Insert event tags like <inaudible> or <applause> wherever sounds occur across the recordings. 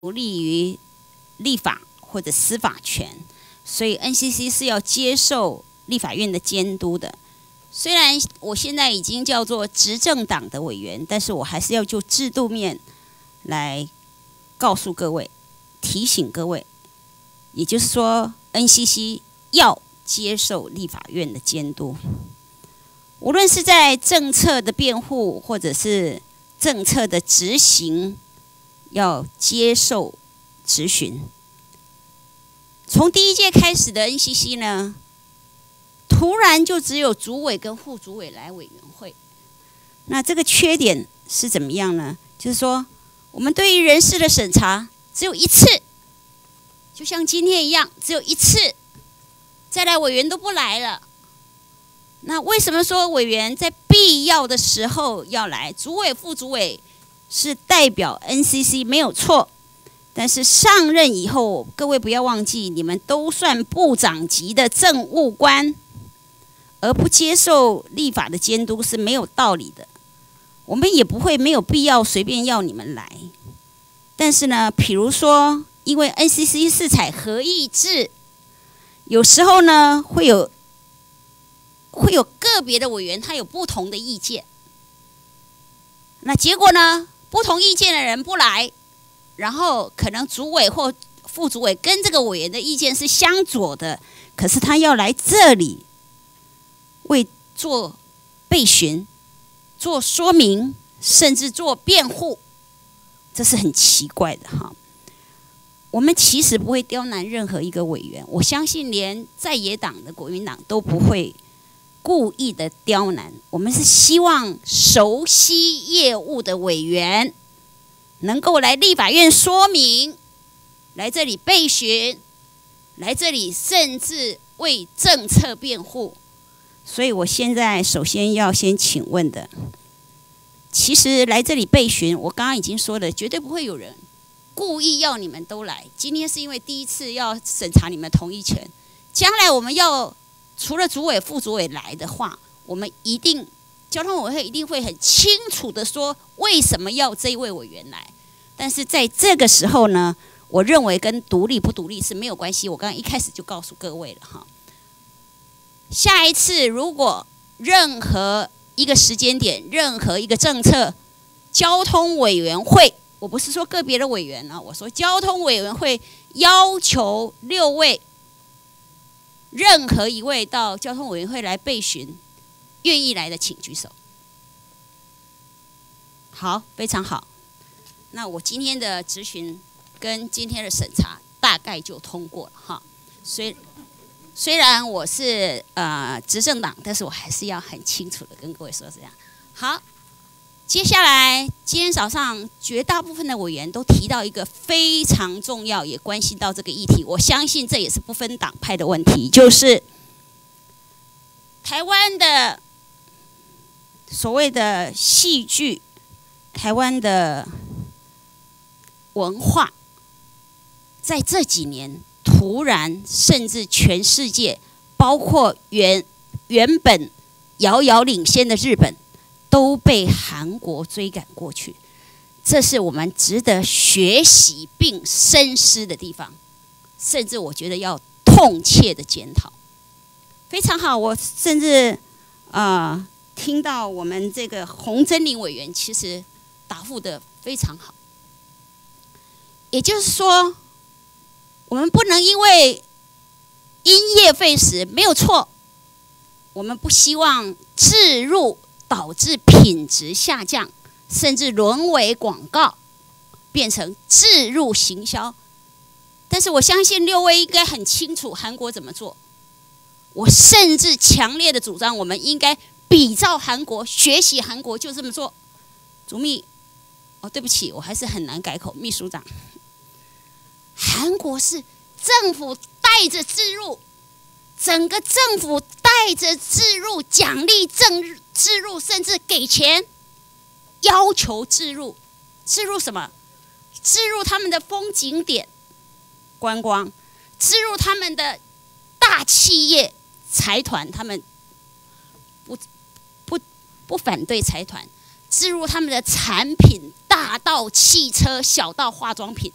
不利于立法或者司法权，所以 NCC 是要接受立法院的监督的。虽然我现在已经叫做执政党的委员，但是我还是要就制度面来告诉各位、提醒各位，也就是说，NCC 要接受立法院的监督，无论是在政策的辩护或者是政策的执行。要接受质询。从第一届开始的 NCC 呢，突然就只有主委跟副主委来委员会。那这个缺点是怎么样呢？就是说，我们对于人事的审查只有一次，就像今天一样，只有一次，再来委员都不来了。那为什么说委员在必要的时候要来？主委、副主委。是代表 NCC 没有错，但是上任以后，各位不要忘记，你们都算部长级的政务官，而不接受立法的监督是没有道理的。我们也不会没有必要随便要你们来。但是呢，比如说，因为 NCC 是采合议制，有时候呢会有会有个别的委员他有不同的意见，那结果呢？不同意见的人不来，然后可能主委或副主委跟这个委员的意见是相左的，可是他要来这里为做备询、做说明，甚至做辩护，这是很奇怪的哈。我们其实不会刁难任何一个委员，我相信连在野党的国民党都不会。故意的刁难，我们是希望熟悉业务的委员能够来立法院说明，来这里备询，来这里甚至为政策辩护。所以我现在首先要先请问的，其实来这里备询，我刚刚已经说了，绝对不会有人故意要你们都来。今天是因为第一次要审查你们同意权，将来我们要。除了主委、副主委来的话，我们一定交通委员会一定会很清楚的说为什么要这一位委员来。但是在这个时候呢，我认为跟独立不独立是没有关系。我刚刚一开始就告诉各位了哈。下一次如果任何一个时间点、任何一个政策，交通委员会，我不是说个别的委员啊，我说交通委员会要求六位。任何一位到交通委员会来备询，愿意来的请举手。好，非常好。那我今天的质询跟今天的审查大概就通过了哈。虽虽然我是呃执政党，但是我还是要很清楚的跟各位说这样。好。接下来，今天早上绝大部分的委员都提到一个非常重要，也关系到这个议题。我相信这也是不分党派的问题，就是台湾的所谓的戏剧，台湾的文化，在这几年突然，甚至全世界，包括原原本遥遥领先的日本。都被韩国追赶过去，这是我们值得学习并深思的地方，甚至我觉得要痛切的检讨。非常好，我甚至啊听到我们这个洪真林委员其实答复的非常好，也就是说，我们不能因为因噎废食，没有错，我们不希望置入。导致品质下降，甚至沦为广告，变成置入行销。但是我相信六位应该很清楚韩国怎么做。我甚至强烈的主张，我们应该比照韩国，学习韩国，就这么做。主秘，哦，对不起，我还是很难改口。秘书长，韩国是政府带着置入。整个政府带着置入奖励，政置入甚至给钱，要求置入，置入什么？置入他们的风景点观光，置入他们的大企业财团，他们不不不反对财团，置入他们的产品，大到汽车，小到化妆品，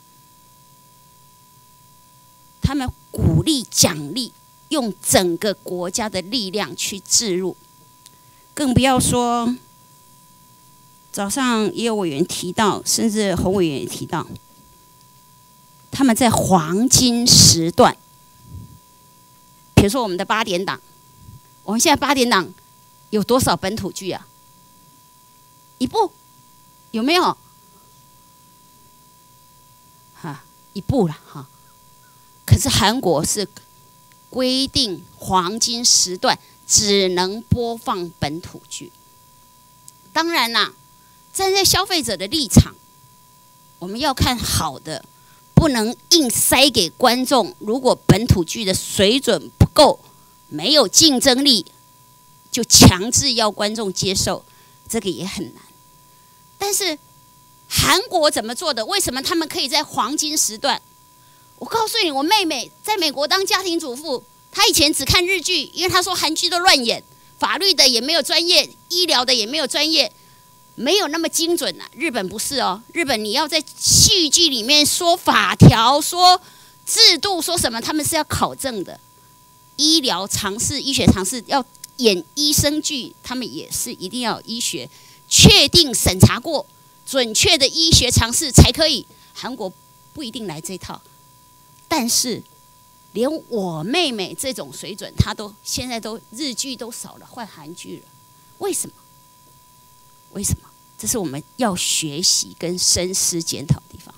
他们鼓励奖励，用整个国家的力量去置入，更不要说早上也有委员提到，甚至洪委员也提到，他们在黄金时段，比如说我们的八点档，我们现在八点档有多少本土剧啊？一部有没有？哈，一部了哈。可是韩国是规定黄金时段只能播放本土剧。当然啦，站在消费者的立场，我们要看好的，不能硬塞给观众。如果本土剧的水准不够，没有竞争力，就强制要观众接受，这个也很难。但是韩国怎么做的？为什么他们可以在黄金时段？我告诉你，我妹妹在美国当家庭主妇，她以前只看日剧，因为她说韩剧都乱演，法律的也没有专业，医疗的也没有专业，没有那么精准啊。日本不是哦，日本你要在戏剧里面说法条、说制度、说什么，他们是要考证的。医疗常识、医学常识要演医生剧，他们也是一定要医学确定审查过准确的医学常识才可以。韩国不一定来这套。但是，连我妹妹这种水准，她都现在都日剧都少了，换韩剧了。为什么？为什么？这是我们要学习跟深思检讨的地方。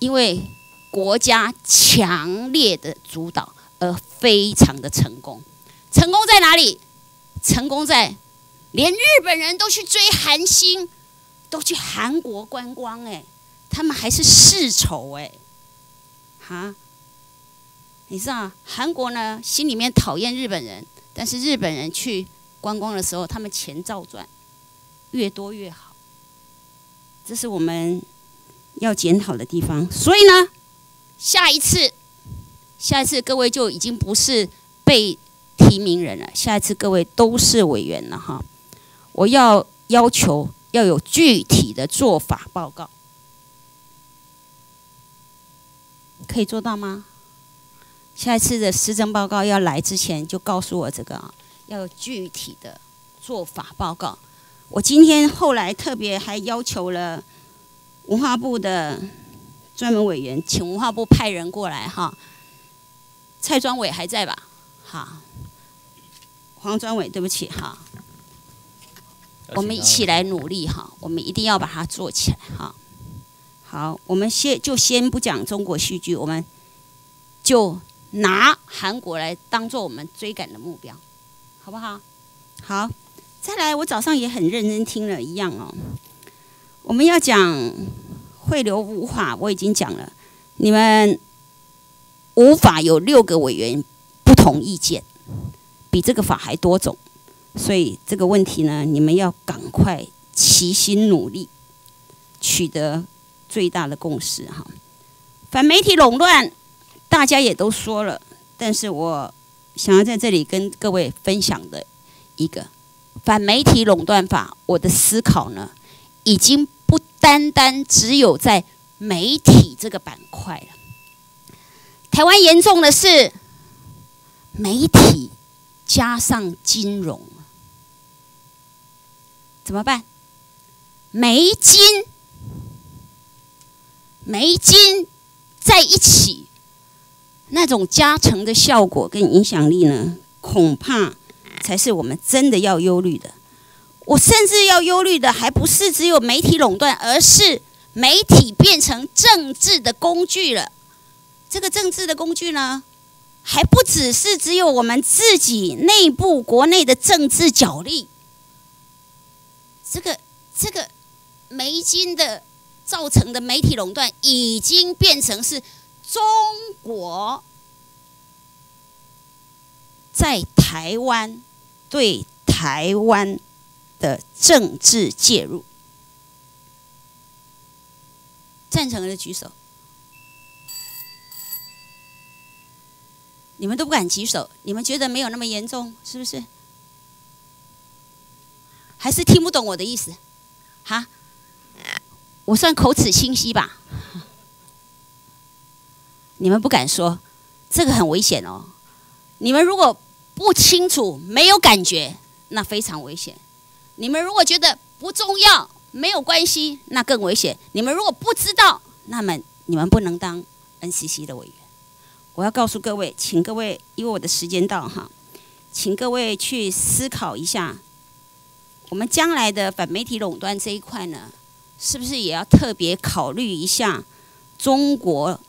因为国家强烈的主导，而非常的成功。成功在哪里？成功在连日本人都去追韩星，都去韩国观光，哎，他们还是世仇，哎。啊，你知道韩国呢，心里面讨厌日本人，但是日本人去观光的时候，他们钱照赚，越多越好。这是我们要检讨的地方。所以呢，下一次，下一次各位就已经不是被提名人了，下一次各位都是委员了哈。我要要求要有具体的做法报告。可以做到吗？下一次的施政报告要来之前，就告诉我这个啊，要有具体的做法报告。我今天后来特别还要求了文化部的专门委员，请文化部派人过来哈。蔡专伟还在吧？好，黄专伟，对不起哈。我们一起来努力哈，我们一定要把它做起来哈。好，我们先就先不讲中国戏剧，我们就拿韩国来当做我们追赶的目标，好不好？好，再来，我早上也很认真听了一样哦。我们要讲汇流无法，我已经讲了，你们无法有六个委员不同意见，比这个法还多种，所以这个问题呢，你们要赶快齐心努力，取得。最大的共识哈，反媒体垄断，大家也都说了，但是我想要在这里跟各位分享的一个反媒体垄断法，我的思考呢，已经不单单只有在媒体这个板块了。台湾严重的是媒体加上金融，怎么办？没金。没金在一起，那种加成的效果跟影响力呢，恐怕才是我们真的要忧虑的。我甚至要忧虑的，还不是只有媒体垄断，而是媒体变成政治的工具了。这个政治的工具呢，还不只是只有我们自己内部国内的政治角力。这个这个没金的。造成的媒体垄断已经变成是中国在台湾对台湾的政治介入。赞成的举手，你们都不敢举手，你们觉得没有那么严重，是不是？还是听不懂我的意思？哈？我算口齿清晰吧？你们不敢说，这个很危险哦。你们如果不清楚、没有感觉，那非常危险。你们如果觉得不重要、没有关系，那更危险。你们如果不知道，那么你们不能当 NCC 的委员。我要告诉各位，请各位，因为我的时间到哈，请各位去思考一下，我们将来的反媒体垄断这一块呢，是不是也要特别考虑一下中国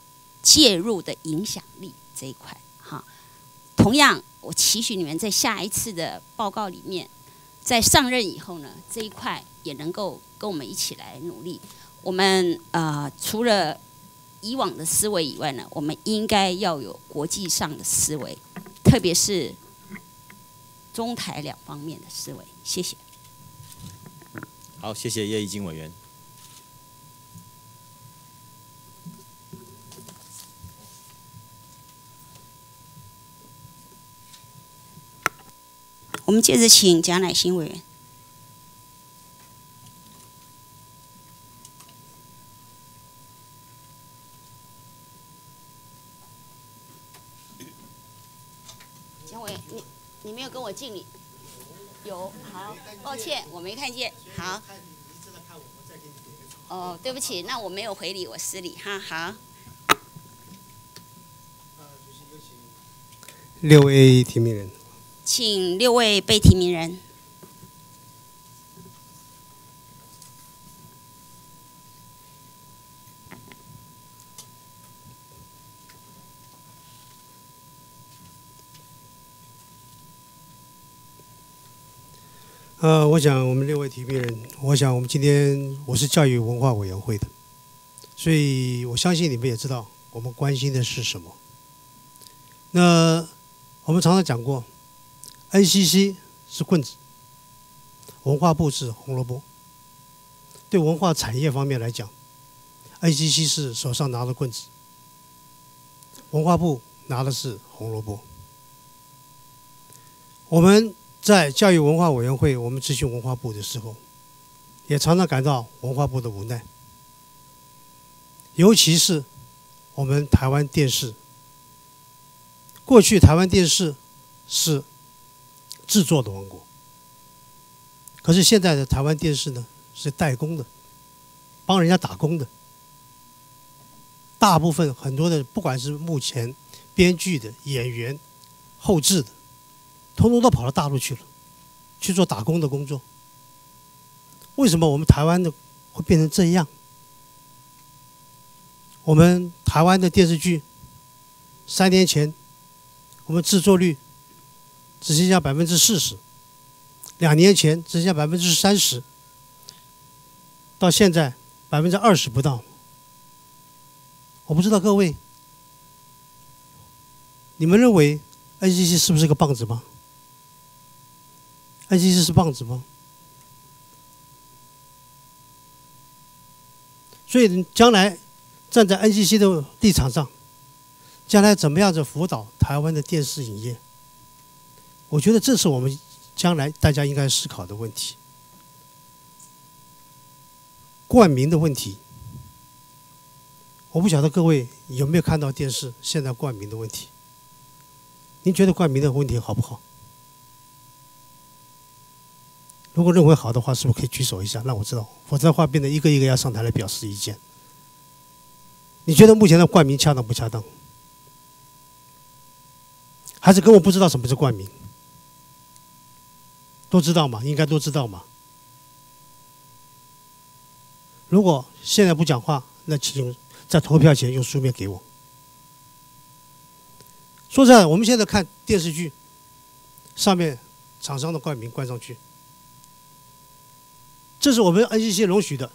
介入的影响力这一块？哈，同样，我期许你们在下一次的报告里面，在上任以后呢，这一块也能够跟我们一起来努力。我们啊，除了以往的思维以外呢，我们应该要有国际上的思维，特别是中台两方面的思维。谢谢。好，谢谢叶义金委员。我们接着请蒋乃新委员。蒋委，你你没有跟我敬礼。有，好，抱歉，我没看见。好。哦，对不起，那我没有回礼，我失礼哈。好。六位提名人。请六位被提名人。呃，我想我们六位提名人，我想我们今天我是教育文化委员会的，所以我相信你们也知道我们关心的是什么。那我们常常讲过。NCC 是棍子，文化部是红萝卜。对文化产业方面来讲，NCC 是手上拿的棍子，文化部拿的是红萝卜。我们在教育文化委员会，我们咨询文化部的时候，也常常感到文化部的无奈，尤其是我们台湾电视，过去台湾电视是。制作的王国，可是现在的台湾电视呢是代工的，帮人家打工的，大部分很多的不管是目前编剧的演员、后制的，通通都跑到大陆去了，去做打工的工作。为什么我们台湾的会变成这样？我们台湾的电视剧三年前我们制作率。只剩下百分之四十，两年前只剩下百分之三十，到现在百分之二十不到。我不知道各位，你们认为 NCC 是不是个棒子吗？NCC 是棒子吗？所以将来站在 NCC 的立场上，将来怎么样子辅导台湾的电视影业？我觉得这是我们将来大家应该思考的问题。冠名的问题，我不晓得各位有没有看到电视现在冠名的问题？您觉得冠名的问题好不好？如果认为好的话，是不是可以举手一下，让我知道？否则的话，变得一个一个要上台来表示意见。你觉得目前的冠名恰当不恰当？还是跟我不知道什么是冠名？都知道嘛？应该都知道嘛。如果现在不讲话，那请在投票前用书面给我。说实在，我们现在看电视剧，上面厂商的冠名冠上去，这是我们 NCC 容许的，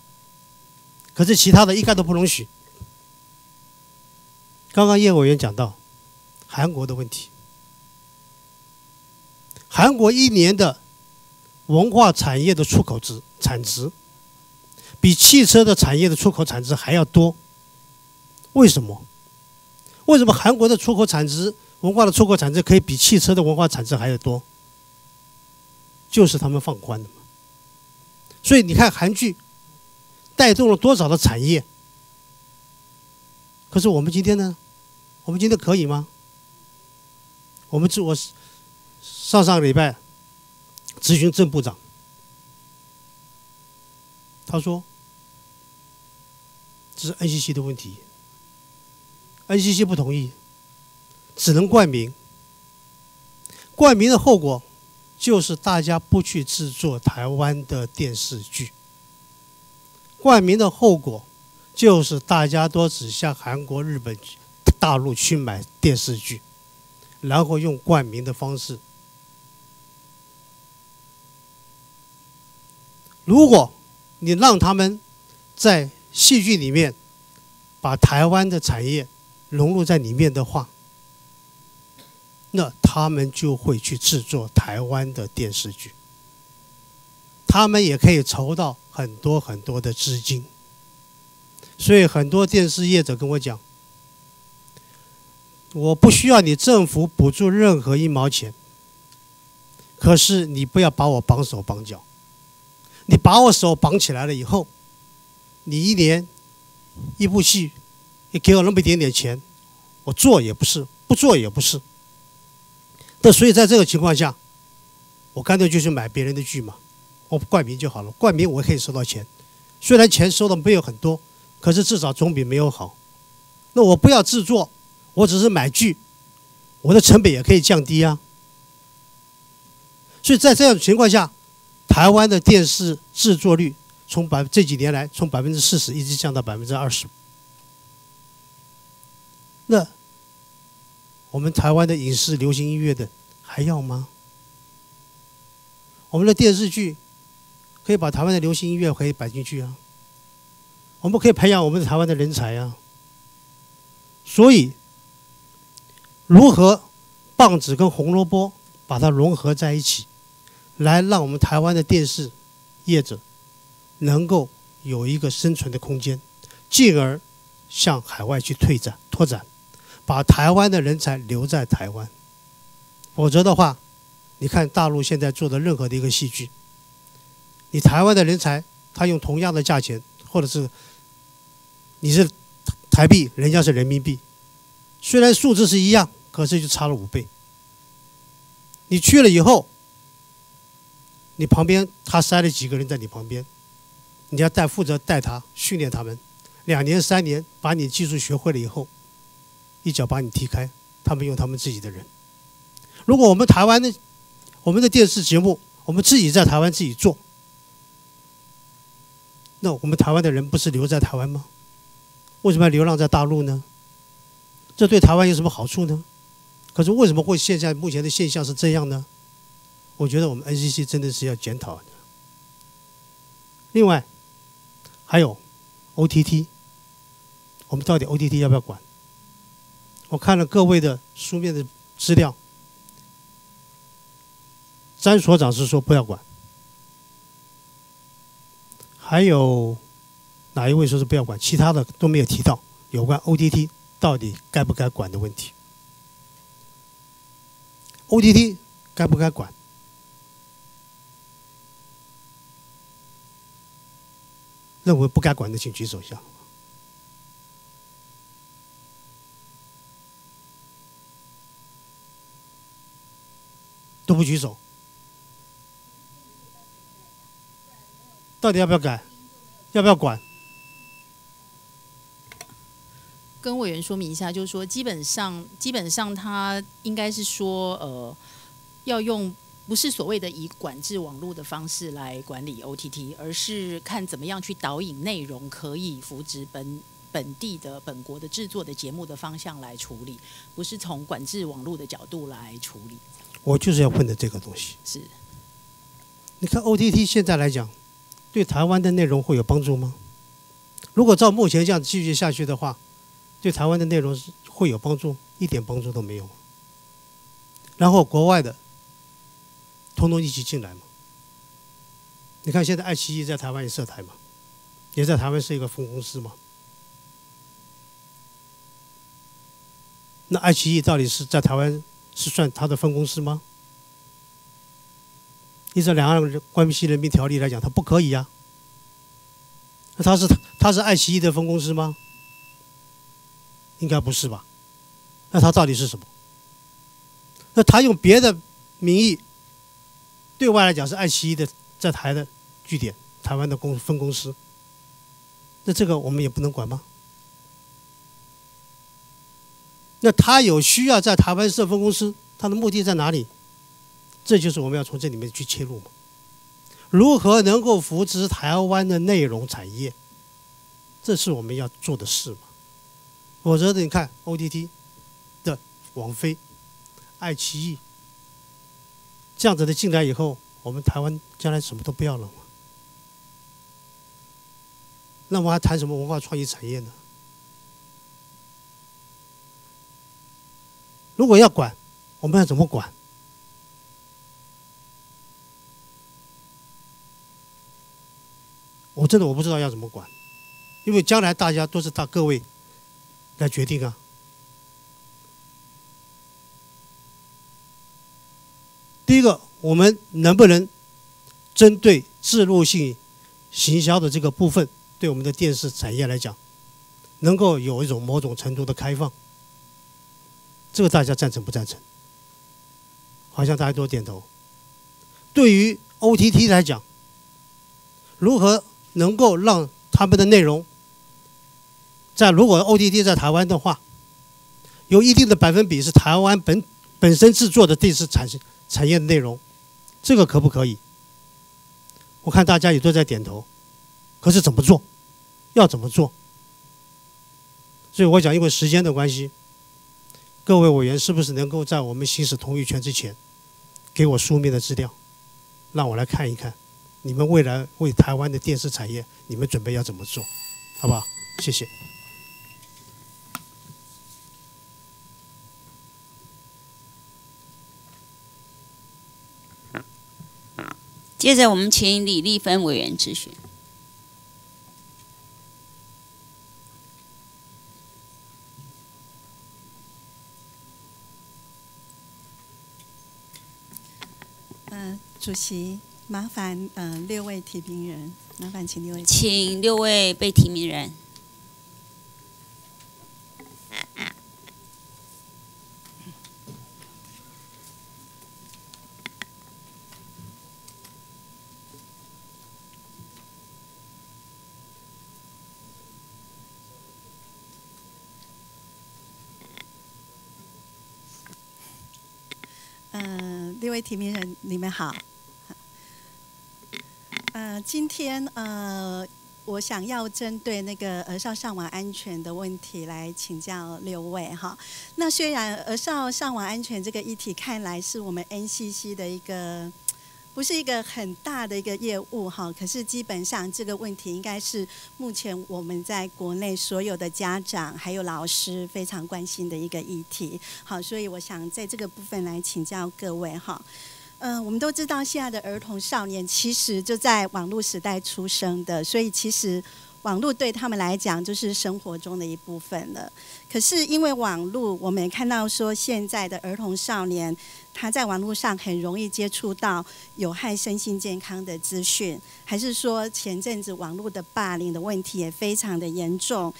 可是其他的一概都不容许。刚刚叶委员讲到韩国的问题，韩国一年的。文化产业的出口值产值，比汽车的产业的出口产值还要多。为什么？为什么韩国的出口产值、文化的出口产值可以比汽车的文化产值还要多？就是他们放宽的嘛。所以你看韩剧带动了多少的产业？可是我们今天呢，我们今天可以吗？我们自我上上个礼拜咨询郑部长，他说这是 NCC 的问题，NCC 不同意，只能冠名。冠名的后果就是大家不去制作台湾的电视剧。冠名的后果就是大家都只向韩国、日本、大陆去买电视剧，然后用冠名的方式。如果你让他们在戏剧里面把台湾的产业融入在里面的话，那他们就会去制作台湾的电视剧，他们也可以筹到很多很多的资金。所以很多电视业者跟我讲，我不需要你政府补助任何一毛钱，可是你不要把我绑手绑脚。你把我手绑起来了以后，你一年一部戏，你给我那么一点点钱，我做也不是，不做也不是。那所以在这个情况下，我干脆就去买别人的剧嘛，我冠名就好了。冠名我可以收到钱，虽然钱收的没有很多，可是至少总比没有好。那我不要制作，我只是买剧，我的成本也可以降低啊。所以在这样的情况下。台湾的电视制作率从百这几年来从百分之四十一直降到百分之二十，那我们台湾的影视流行音乐的还要吗？我们的电视剧可以把台湾的流行音乐可以摆进去啊，我们可以培养我们台湾的人才啊。所以，如何棒子跟红萝卜把它融合在一起？来让我们台湾的电视业者能够有一个生存的空间，进而向海外去拓展、拓展，把台湾的人才留在台湾。否则的话，你看大陆现在做的任何的一个戏剧，你台湾的人才，他用同样的价钱，或者是你是台币，人家是人民币，虽然数字是一样，可是就差了五倍。你去了以后。你旁边他塞了几个人在你旁边，你要带负责带他训练他们，两年三年把你技术学会了以后，一脚把你踢开，他们用他们自己的人。如果我们台湾的我们的电视节目，我们自己在台湾自己做，那我们台湾的人不是留在台湾吗？为什么要流浪在大陆呢？这对台湾有什么好处呢？可是为什么会现在目前的现象是这样呢？我觉得我们 NCC 真的是要检讨的。另外，还有 OTT，我们到底 OTT 要不要管？我看了各位的书面的资料，詹所长是说不要管，还有哪一位说是不要管？其他的都没有提到有关 OTT 到底该不该管的问题。OTT 该不该管？认为不该管的，请举手一下。都不举手，到底要不要改？要不要管？跟委员说明一下，就是说，基本上，基本上他应该是说，呃，要用。不是所谓的以管制网络的方式来管理 OTT，而是看怎么样去导引内容，可以扶植本本地的本国的制作的节目的方向来处理，不是从管制网络的角度来处理。我就是要问的这个东西。是，你看 OTT 现在来讲，对台湾的内容会有帮助吗？如果照目前这样继续下去的话，对台湾的内容是会有帮助？一点帮助都没有。然后国外的。通通一起进来嘛？你看现在爱奇艺在台湾也设台嘛，也在台湾是一个分公司嘛。那爱奇艺到底是在台湾是算它的分公司吗？依照两岸关系人民条例来讲，它不可以呀。那它是它是爱奇艺的分公司吗？应该不是吧？那他到底是什么？那他用别的名义，对外来讲是爱奇艺的在台的据点，台湾的公分公司。那这个我们也不能管吗？那他有需要在台湾设分公司，他的目的在哪里？这就是我们要从这里面去切入嘛。如何能够扶持台湾的内容产业？这是我们要做的事嘛。否则你看 OTT 的网飞、爱奇艺这样子的进来以后，我们台湾将来什么都不要了嘛？那我还谈什么文化创意产业呢？如果要管，我们要怎么管？我真的我不知道要怎么管，因为将来大家都是大各位来决定啊。第一个，我们能不能针对自入性行销的这个部分，对我们的电视产业来讲，能够有一种某种程度的开放？这个大家赞成不赞成？好像大家都点头。对于 OTT 来讲，如何？能够让他们的内容，在如果 OTT 在台湾的话，有一定的百分比是台湾本本身制作的电视产产业的内容，这个可不可以？我看大家也都在点头，可是怎么做？要怎么做？所以我想，因为时间的关系，各位委员是不是能够在我们行使同意权之前，给我书面的资料，让我来看一看？你们未来为台湾的电视产业，你们准备要怎么做？好不好？谢谢。接着，我们请李丽芬委员质询。嗯，主席。麻烦，嗯，六位提名人，麻烦请六位，请六位被提名人。各位提名人，你们好。呃，今天呃，我想要针对那个儿少上网安全的问题来请教六位哈。那虽然儿少上网安全这个议题看来是我们 NCC 的一个不是一个很大的一个业务哈，可是基本上这个问题应该是目前我们在国内所有的家长还有老师非常关心的一个议题。好，所以我想在这个部分来请教各位哈。嗯，我们都知道现在的儿童少年其实就在网络时代出生的，所以其实网络对他们来讲就是生活中的一部分了。可是因为网络，我们也看到说现在的儿童少年他在网络上很容易接触到有害身心健康的资讯，还是说前阵子网络的霸凌的问题也非常的严重。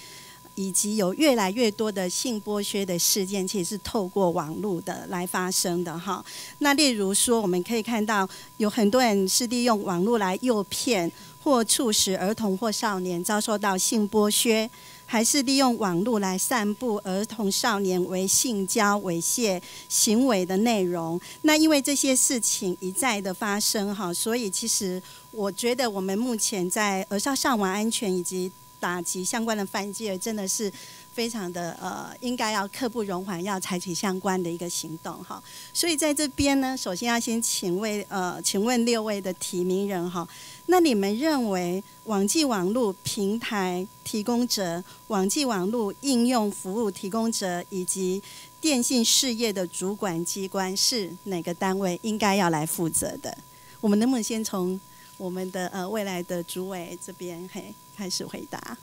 以及有越来越多的性剥削的事件，其实是透过网络的来发生的哈。那例如说，我们可以看到有很多人是利用网络来诱骗或促使儿童或少年遭受到性剥削，还是利用网络来散布儿童少年为性交猥亵行为的内容。那因为这些事情一再的发生哈，所以其实我觉得我们目前在儿少上网安全以及打击相关的犯罪真的是非常的呃，应该要刻不容缓，要采取相关的一个行动哈。所以在这边呢，首先要先请问呃，请问六位的提名人哈，那你们认为网际网络平台提供者、网际网络应用服务提供者以及电信事业的主管机关是哪个单位应该要来负责的？我们能不能先从我们的呃未来的主委这边嘿？开始回答，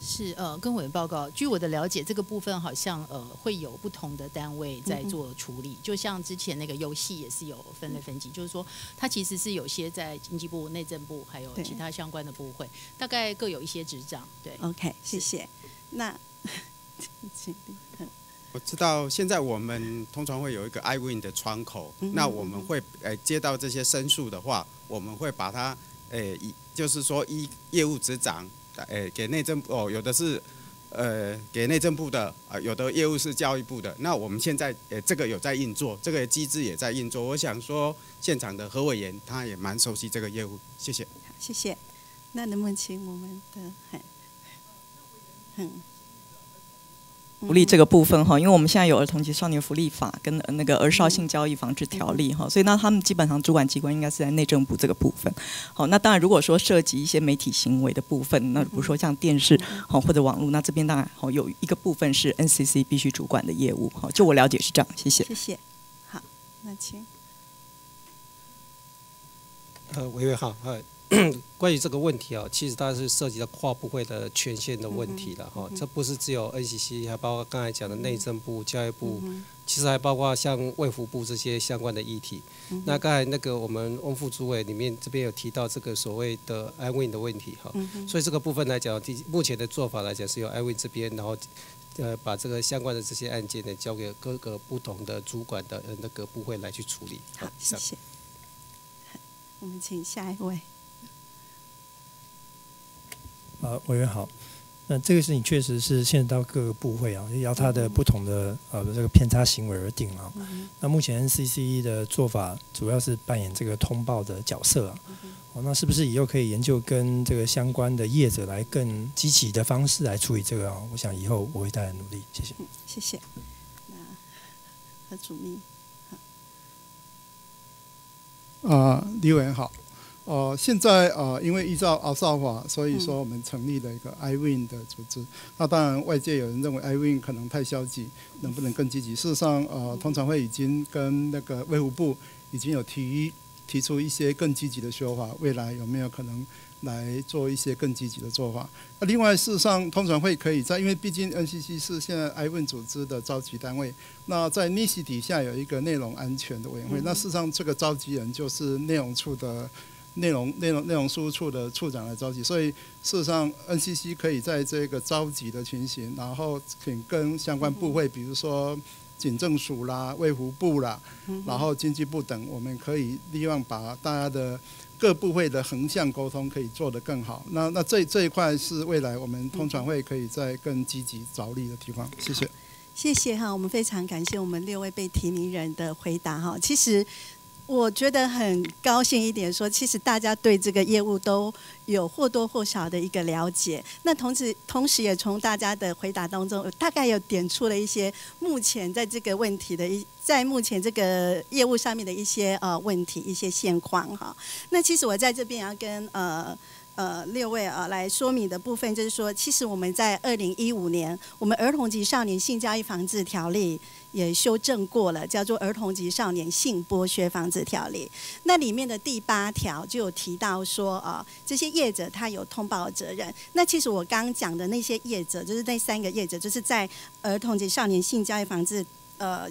是呃，跟委员报告。据我的了解，这个部分好像呃会有不同的单位在做处理。就像之前那个游戏也是有分类分级，就是说它其实是有些在经济部、内政部还有其他相关的部会，大概各有一些执掌。对，OK，谢谢。那 <laughs> 我知道现在我们通常会有一个 iWin 的窗口，嗯那我们会呃接到这些申诉的话，我们会把它呃以就是说依业务执掌，诶给内政部哦，有的是呃给内政部的啊、有的业务是教育部的。那我们现在呃这个有在运作，这个机制也在运作。我想说现场的何委员他也蛮熟悉这个业务，谢谢。谢谢。那能不能请我们的很嗯福利这个部分哈，因为我们现在有儿童及少年福利法跟呃那个儿少性交易防治条例哈，所以那他们基本上主管机关应该是在内政部这个部分。好，那当然如果说涉及一些媒体行为的部分，那比如说像电视好或者网络，那这边当然好有一个部分是 NCC 必须主管的业务。好，就我了解是这样，谢谢。谢谢。好，那请呃，委员好，呃，<coughs> 关于这个问题啊，其实它是涉及到跨部会的权限的问题了哈、这不是只有 NCC，还包括刚才讲的内政部、教育部，其实还包括像卫福部这些相关的议题。那刚才那个我们翁副主委里面这边有提到这个所谓的 iWin 的问题哈、所以这个部分来讲，第目前的做法来讲是由 iWin 这边，然后呃把这个相关的这些案件呢交给各个不同的主管的呃那个部会来去处理。好，谢谢。我们请下一位。呃，委员好。那这个事情确实是牵扯到各个部会啊，要它的不同的呃这个偏差行为而定啊。那目前 NCC 的做法主要是扮演这个通报的角色啊。哦，那是不是以后可以研究跟这个相关的业者来更积极的方式来处理这个啊？我想以后我会带来努力，谢谢。嗯，谢谢。那何主秘，啊，李委员好。呃，现在呃，因为依照阿萨法，所以说我们成立了一个 iWin 的组织。那当然，外界有人认为 iWin 可能太消极，能不能更积极？事实上，呃，通常会已经跟那个卫福部已经有提提出一些更积极的说法，未来有没有可能来做一些更积极的做法？那另外，事实上，通常会可以在，因为毕竟 NCC 是现在 iWin 组织的召集单位，那在 NISI 底下有一个内容安全的委员会，那事实上这个召集人就是内容处的。内容内容内容输出处的处长来召集，所以事实上 NCC 可以在这个召集的情形，然后请跟相关部会，比如说警政署啦、卫福部啦，然后经济部等，我们可以利用把大家的各部会的横向沟通可以做得更好。那那这这一块是未来我们通常会可以在更积极着力的地方。谢谢。谢谢哈，我们非常感谢我们六位被提名人的回答哈。其实我觉得很高兴一点说，其实大家对这个业务都有或多或少的一个了解。那同时，同时也从大家的回答当中，大概有点出了一些目前在这个问题的一，在目前这个业务上面的一些呃问题、一些现况哈。那其实我在这边要跟呃。呃，六位啊来说明的部分就是说，其实我们在二零一五年，我们儿童及少年性交易防治条例也修正过了，叫做《儿童及少年性剥削防治条例》。那里面的第八条就有提到说，啊，这些业者他有通报责任。那其实我刚刚讲的那些业者，就是那三个业者，就是在《儿童及少年性交易防治》呃。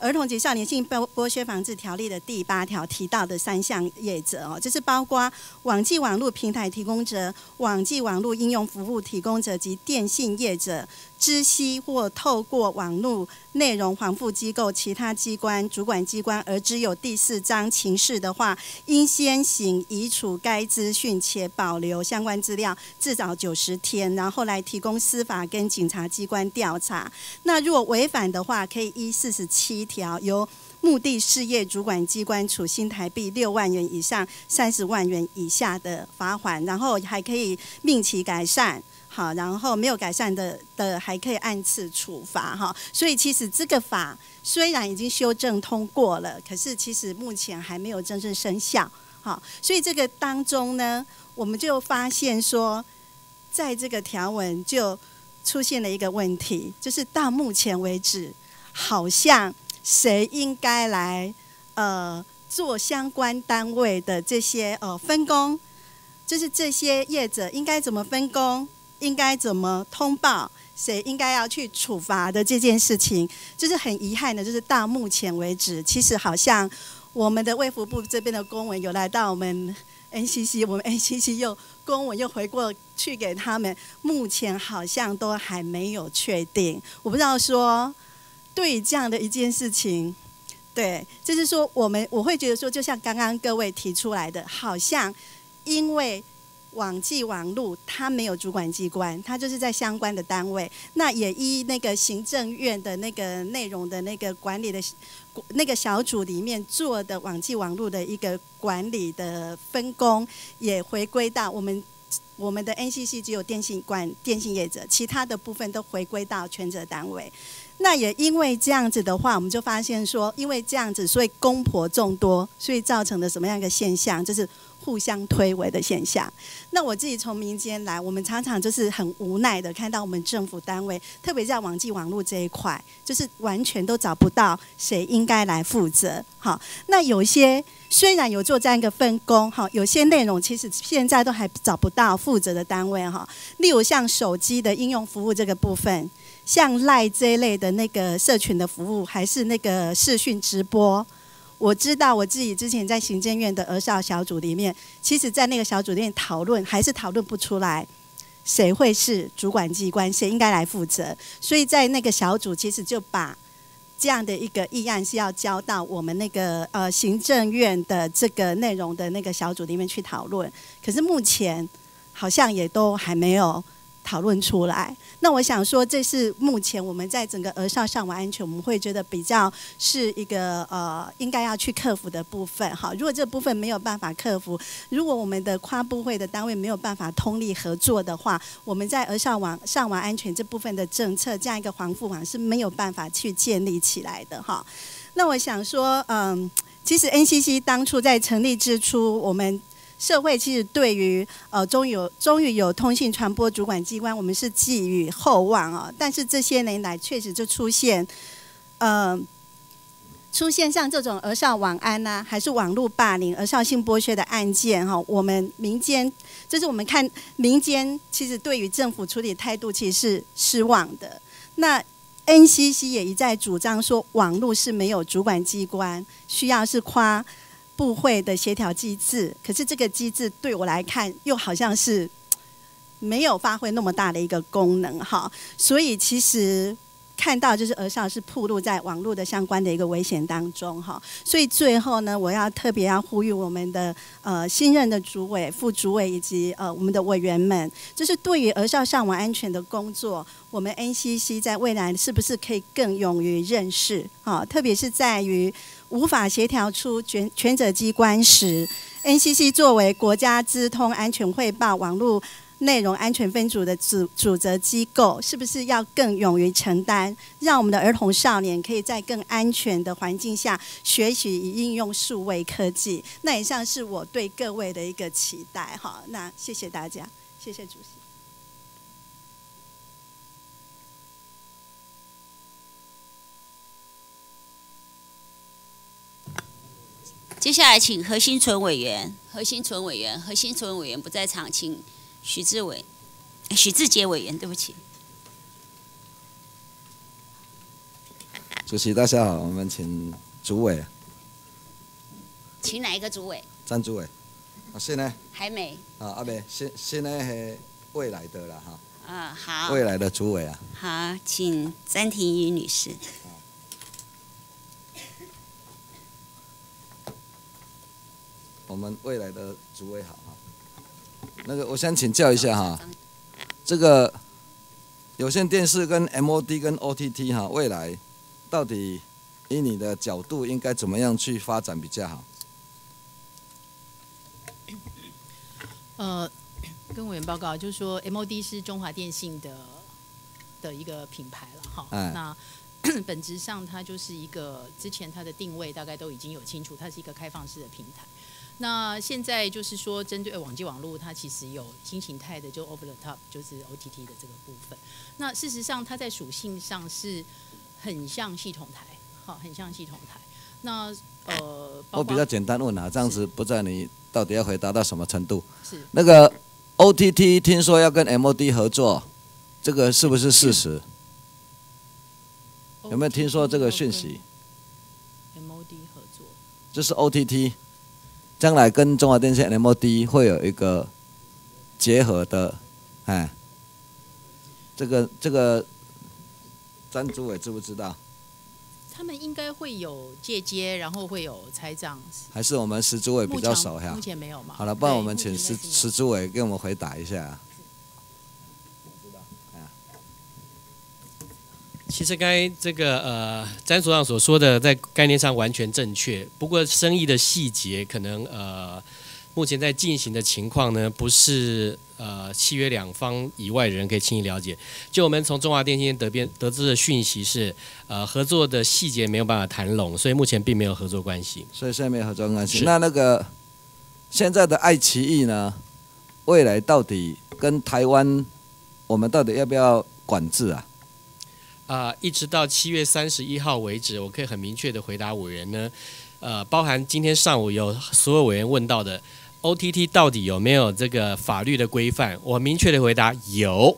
儿童及少年性剥剥削防治条例的第八条提到的三项业者哦，就是包括网际网络平台提供者、网际网络应用服务提供者及电信业者知悉或透过网络内容防护机构、其他机关、主管机关而知有第四章情事的话，应先行移除该资讯，且保留相关资料至少九十天，然后来提供司法跟警察机关调查。那如果违反的话，可以依四十七条由目的事业主管机关处新台币六万元以上三十万元以下的罚款，然后还可以命其改善。好，然后没有改善的的还可以按次处罚哈。所以其实这个法虽然已经修正通过了，可是其实目前还没有真正生效。好，所以这个当中呢，我们就发现说，在这个条文就出现了一个问题，就是到目前为止，好像谁应该来呃做相关单位的这些呃分工，就是这些业者应该怎么分工，应该怎么通报，谁应该要去处罚的这件事情，就是很遗憾的，就是到目前为止，其实好像我们的卫福部这边的公文有来到我们 NCC，我们 NCC 又公文又回过去给他们，目前好像都还没有确定。我不知道说对这样的一件事情，对，就是说我们我会觉得说，就像刚刚各位提出来的，好像因为。网际网路它没有主管机关，它就是在相关的单位。那也依那个行政院的那个内容的那个管理的那个小组里面做的网际网路的一个管理的分工，也回归到我们我们的 NCC 只有电信管电信业者，其他的部分都回归到权责单位。那也因为这样子的话，我们就发现说，因为这样子，所以公婆众多，所以造成的什么样一个现象，就是。互相推诿的现象。那我自己从民间来，我们常常就是很无奈的看到我们政府单位，特别在网际网络这一块，就是完全都找不到谁应该来负责。好，那有些虽然有做这样一个分工，哈，有些内容其实现在都还找不到负责的单位，哈。例如像手机的应用服务这个部分，像赖这一类的那个社群的服务，还是那个视讯直播。我知道我自己之前在行政院的儿少小组里面，其实，在那个小组里面讨论，还是讨论不出来谁会是主管机关，谁应该来负责。所以在那个小组，其实就把这样的一个议案是要交到我们那个呃行政院的这个内容的那个小组里面去讨论。可是目前好像也都还没有。讨论出来，那我想说，这是目前我们在整个儿少上网安全，我们会觉得比较是一个呃，应该要去克服的部分。好，如果这部分没有办法克服，如果我们的跨部会的单位没有办法通力合作的话，我们在儿少网上网安全这部分的政策，这样一个防护网是没有办法去建立起来的。哈，那我想说，嗯，其实 NCC 当初在成立之初，我们。社会其实对于呃，终于有终于有通信传播主管机关，我们是寄予厚望啊。但是这些年来，确实就出现，呃，出现像这种儿少网安呐，还是网络霸凌、儿少性剥削的案件哈。我们民间，就是我们看民间，其实对于政府处理态度其实是失望的。那 NCC 也一再主张说，网络是没有主管机关，需要是夸。部会的协调机制，可是这个机制对我来看，又好像是没有发挥那么大的一个功能哈，所以其实。看到就是儿少是暴露在网络的相关的一个危险当中哈，所以最后呢，我要特别要呼吁我们的呃新任的主委、副主委以及呃我们的委员们，就是对于儿少上网安全的工作，我们 NCC 在未来是不是可以更勇于认识啊？特别是在于无法协调出权权责机关时，NCC 作为国家资通安全汇报网络。内容安全分组的主主责机构，是不是要更勇于承担，让我们的儿童少年可以在更安全的环境下学习与应用数位科技？那以上是我对各位的一个期待。好，那谢谢大家，谢谢主席。接下来请何新存委员，何新存委员，何新存委员不在场，请。许志伟、许志杰委员，对不起。主席大家好，我们请主委。请哪一个主委？张主委。啊，现在还没。啊，阿妹，现现在是未来的了哈。啊，好。未来的主委啊。好，请詹婷怡女士。我们未来的主委好哈。那个，我想请教一下哈，这个有线电视跟 MOD 跟 OTT 哈，未来到底以你的角度应该怎么样去发展比较好？呃，跟委员报告就是说，MOD 是中华电信的的一个品牌了哈。那 <coughs> 本质上它就是一个之前它的定位大概都已经有清楚，它是一个开放式的平台。那现在就是说，针对网际网络，它其实有新形态的，就 over the top，就是 OTT 的这个部分。那事实上，它在属性上是很像系统台，好，很像系统台。那呃，我比较简单问啊，这样子不知道你到底要回答到什么程度？是那个 OTT 听说要跟 MOD 合作，这个是不是事实？有没有听说这个讯息？MOD 合作，这是 OTT。将来跟中华电信 MOD 会有一个结合的，哎，这个这个张主委知不知道？他们应该会有借接，然后会有财长。还是我们石主委比较熟哈？目前没有嘛？好了，不然我们请石石主委给我们回答一下。其实刚才这个呃，詹所长所说的在概念上完全正确，不过生意的细节可能呃，目前在进行的情况呢，不是呃契约两方以外的人可以轻易了解。就我们从中华电信得边得知的讯息是，呃，合作的细节没有办法谈拢，所以目前并没有合作关系。所以现在没有合作关系。那那个现在的爱奇艺呢，未来到底跟台湾，我们到底要不要管制啊？啊，一直到七月三十一号为止，我可以很明确的回答委员呢，呃，包含今天上午有所有委员问到的，OTT 到底有没有这个法律的规范？我明确的回答有，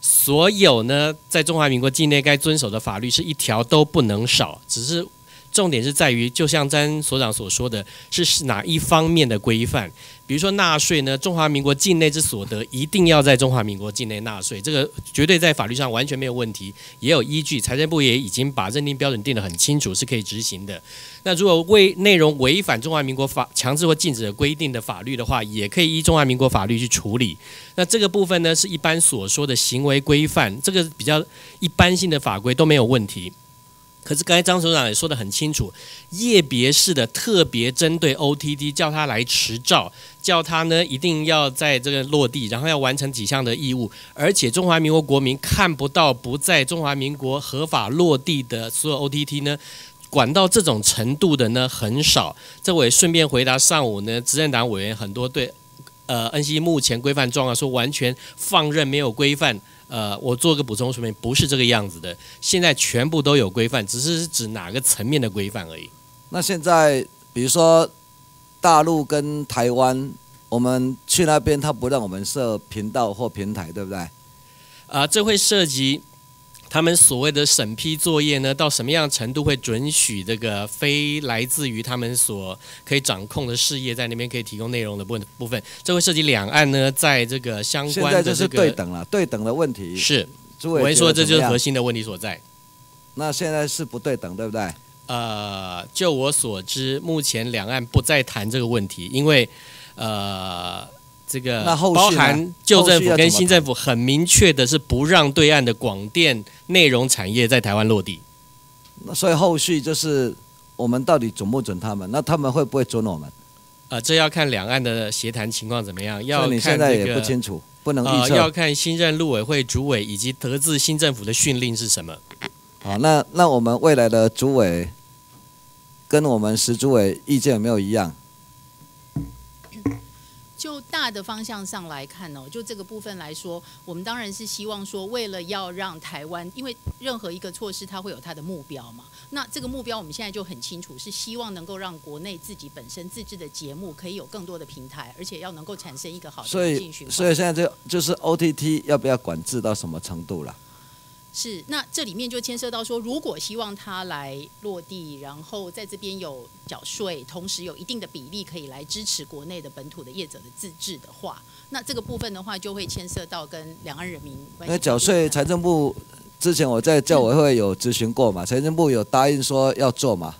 所有呢，在中华民国境内该遵守的法律是一条都不能少，只是重点是在于，就像詹所长所说的是是哪一方面的规范。比如说纳税呢，中华民国境内之所得一定要在中华民国境内纳税，这个绝对在法律上完全没有问题，也有依据。财政部也已经把认定标准定得很清楚，是可以执行的。那如果为内容违反中华民国法强制或禁止的规定的法律的话，也可以依中华民国法律去处理。那这个部分呢，是一般所说的行为规范，这个比较一般性的法规都没有问题。可是刚才张首长也说得很清楚，业别式的特别针对 OTT，叫他来持照，叫他呢一定要在这个落地，然后要完成几项的义务，而且中华民国国民看不到不在中华民国合法落地的所有 OTT 呢，管到这种程度的呢很少。这我也顺便回答上午呢，执政党委员很多对呃 NC 目前规范状况说完全放任没有规范。呃，我做个补充说明，不是这个样子的。现在全部都有规范，只是指哪个层面的规范而已。那现在，比如说大陆跟台湾，我们去那边，他不让我们设频道或平台，对不对？啊，这会涉及。他们所谓的审批作业呢，到什么样程度会准许这个非来自于他们所可以掌控的事业在那边可以提供内容的部部分？这会涉及两岸呢，在这个相关的这个对等了，对等的问题是，我会说这就是核心的问题所在。那现在是不对等，对不对？呃，就我所知，目前两岸不再谈这个问题，因为呃。这个包含旧政府跟新政府很明确的是不让对岸的广电内容产业在台湾落地。那所以后续就是我们到底准不准他们？那他们会不会准我们？呃，这要看两岸的协谈情况怎么样。要你现在也不清楚，不能预测。要看新任陆委会主委以及得自新政府的训令是什么。好，那那我们未来的主委跟我们石主委意见有没有一样？就大的方向上来看哦，就这个部分来说，我们当然是希望说，为了要让台湾，因为任何一个措施它会有它的目标嘛。那这个目标我们现在就很清楚，是希望能够让国内自己本身自制的节目可以有更多的平台，而且要能够产生一个好的进循所以现在就就是 OTT 要不要管制到什么程度了？是，那这里面就牵涉到说，如果希望他来落地，然后在这边有缴税，同时有一定的比例可以来支持国内的本土的业者的自治的话，那这个部分的话就会牵涉到跟两岸人民。因为缴税，财政部之前我在教委会有咨询过嘛，财政部有答应说要做嘛，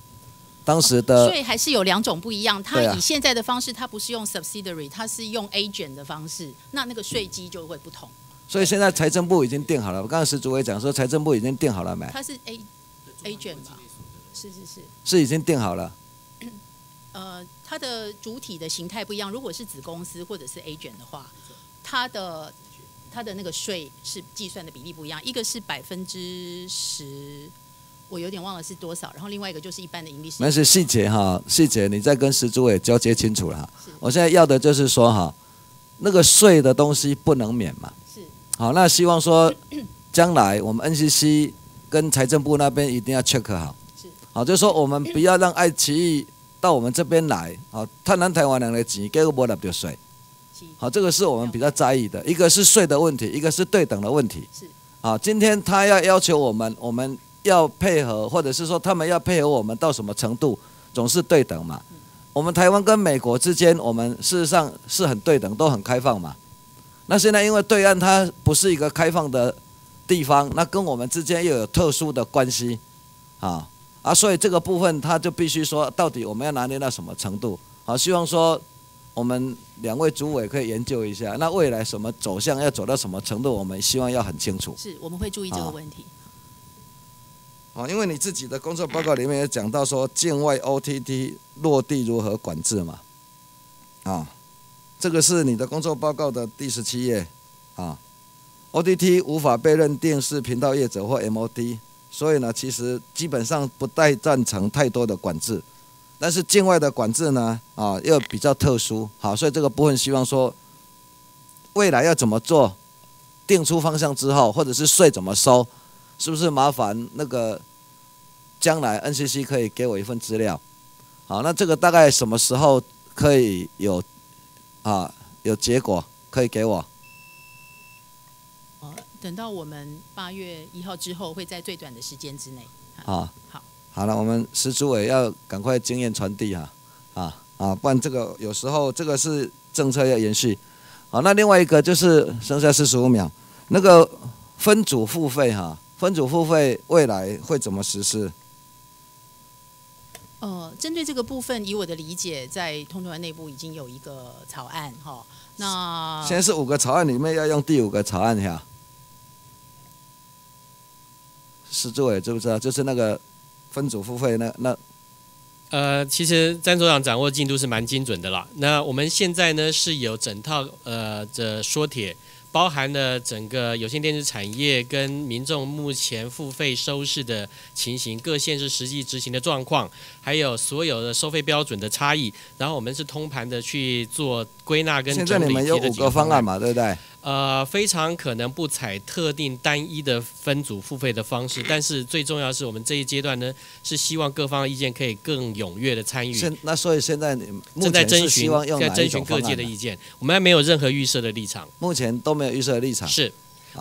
当时的税还是有两种不一样，它以现在的方式，它不是用 subsidiary，它是用 agent 的方式，那那个税基就会不同。所以现在财政部已经定好了。我刚刚石主委讲说，财政部已经定好了没？他是 A A 卷吧？是是是。是已经定好了。呃，它的主体的形态不一样。如果是子公司或者是 A 卷的话，它的它的那个税是计算的比例不一样。一个是百分之十，我有点忘了是多少。然后另外一个就是一般的盈利。没事，细节哈，细节你再跟石主委交接清楚了。我现在要的就是说哈，那个税的东西不能免嘛。好，那希望说，将来我们 NCC 跟财政部那边一定要 check 好。好，就是说我们不要让爱奇艺到我们这边来，好，贪婪台湾人的钱，给个无纳税。好，这个是我们比较在意的，一个是税的问题，一个是对等的问题。是。好，今天他要要求我们，我们要配合，或者是说他们要配合我们到什么程度，总是对等嘛。我们台湾跟美国之间，我们事实上是很对等，都很开放嘛。那现在因为对岸它不是一个开放的地方，那跟我们之间又有特殊的关系，啊啊，所以这个部分他就必须说，到底我们要拿捏到什么程度？好，希望说我们两位主委可以研究一下，那未来什么走向要走到什么程度，我们希望要很清楚。是，我们会注意这个问题。哦，因为你自己的工作报告里面也讲到说，境外 OTT 落地如何管制嘛，啊，这个是你的工作报告的第十七页，啊，O D T 无法被认定是频道业者或 MOD，所以呢，其实基本上不太赞成太多的管制，但是境外的管制呢，啊，又比较特殊，好，所以这个部分希望说，未来要怎么做，定出方向之后，或者是税怎么收。是不是麻烦那个将来 NCC 可以给我一份资料？好，那这个大概什么时候可以有啊有结果可以给我？哦，等到我们八月一号之后，会在最短的时间之内。啊，好，好了，我们石主委要赶快经验传递哈，啊啊，不然这个有时候这个是政策要延续。好，那另外一个就是剩下四十五秒，那个分组付费哈。分组付费未来会怎么实施？呃，针对这个部分，以我的理解，在通团内部已经有一个草案哈。那现在是五个草案里面要用第五个草案哈。石志伟知不知道？就是那个分组付费那那。呃，其实詹所长掌握进度是蛮精准的啦。那我们现在呢是有整套呃的说帖。包含了整个有线电视产业跟民众目前付费收视的情形，各县市实际执行的状况，还有所有的收费标准的差异，然后我们是通盘的去做归纳跟现在你们有五个方案嘛，对不对？呃，非常可能不采特定单一的分组付费的方式，但是最重要是我们这一阶段呢，是希望各方的意见可以更踊跃的参与。现那所以现在正在征询，在征询各界的意见，我们还没有任何预设的立场。目前都没有预设的立场。是，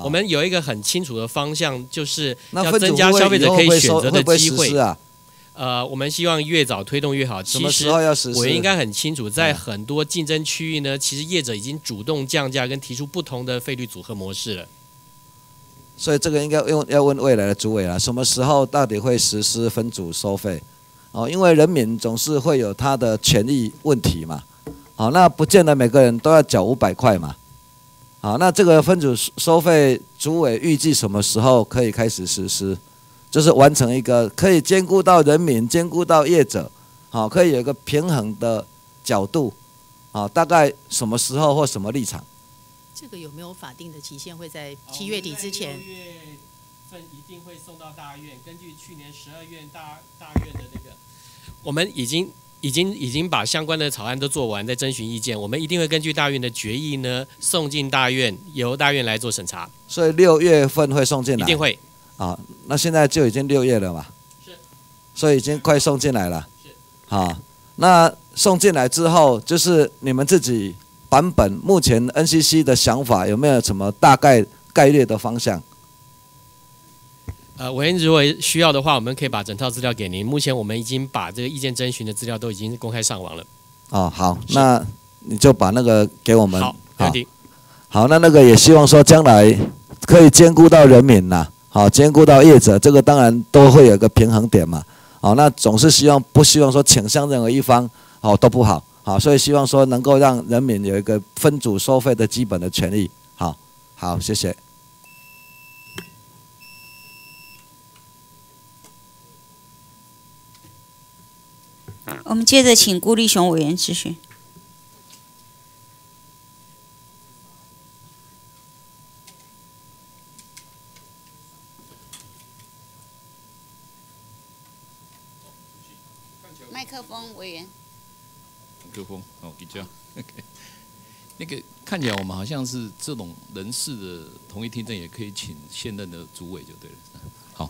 我们有一个很清楚的方向，就是要增加消费者可以选择的机会啊。呃，我们希望越早推动越好。什么时候要实施？我应该很清楚，在很多竞争区域呢，其实业者已经主动降价跟提出不同的费率组合模式了。所以这个应该用要问未来的主委了，什么时候到底会实施分组收费？哦，因为人民总是会有他的权益问题嘛。好，那不见得每个人都要缴五百块嘛。好，那这个分组收费，主委预计什么时候可以开始实施？就是完成一个可以兼顾到人民、兼顾到业者，好，可以有一个平衡的角度，啊，大概什么时候或什么立场？这个有没有法定的期限？会在七月底之前？六月份一定会送到大院。根据去年十二月大大院的那个，我们已经已经已经把相关的草案都做完，在征询意见。我们一定会根据大院的决议呢，送进大院，由大院来做审查。所以六月份会送进来？一定会。啊，那现在就已经六月了嘛，是，所以已经快送进来了，是，好，那送进来之后，就是你们自己版本，目前 NCC 的想法有没有什么大概概略的方向？呃，委员如果需要的话，我们可以把整套资料给您。目前我们已经把这个意见征询的资料都已经公开上网了。哦，好，那你就把那个给我们，好，没问题。好，那那个也希望说将来可以兼顾到人民呐。好，兼顾到业者，这个当然都会有个平衡点嘛。好，那总是希望不希望说倾向任何一方，好都不好。好，所以希望说能够让人民有一个分组收费的基本的权利。好，好，谢谢。我们接着请顾立雄委员咨询。麦克风委员，麦克风哦，比较 <laughs> OK。那个看起来我们好像是这种人事的同一听证，也可以请现任的主委就对了。<laughs> 好，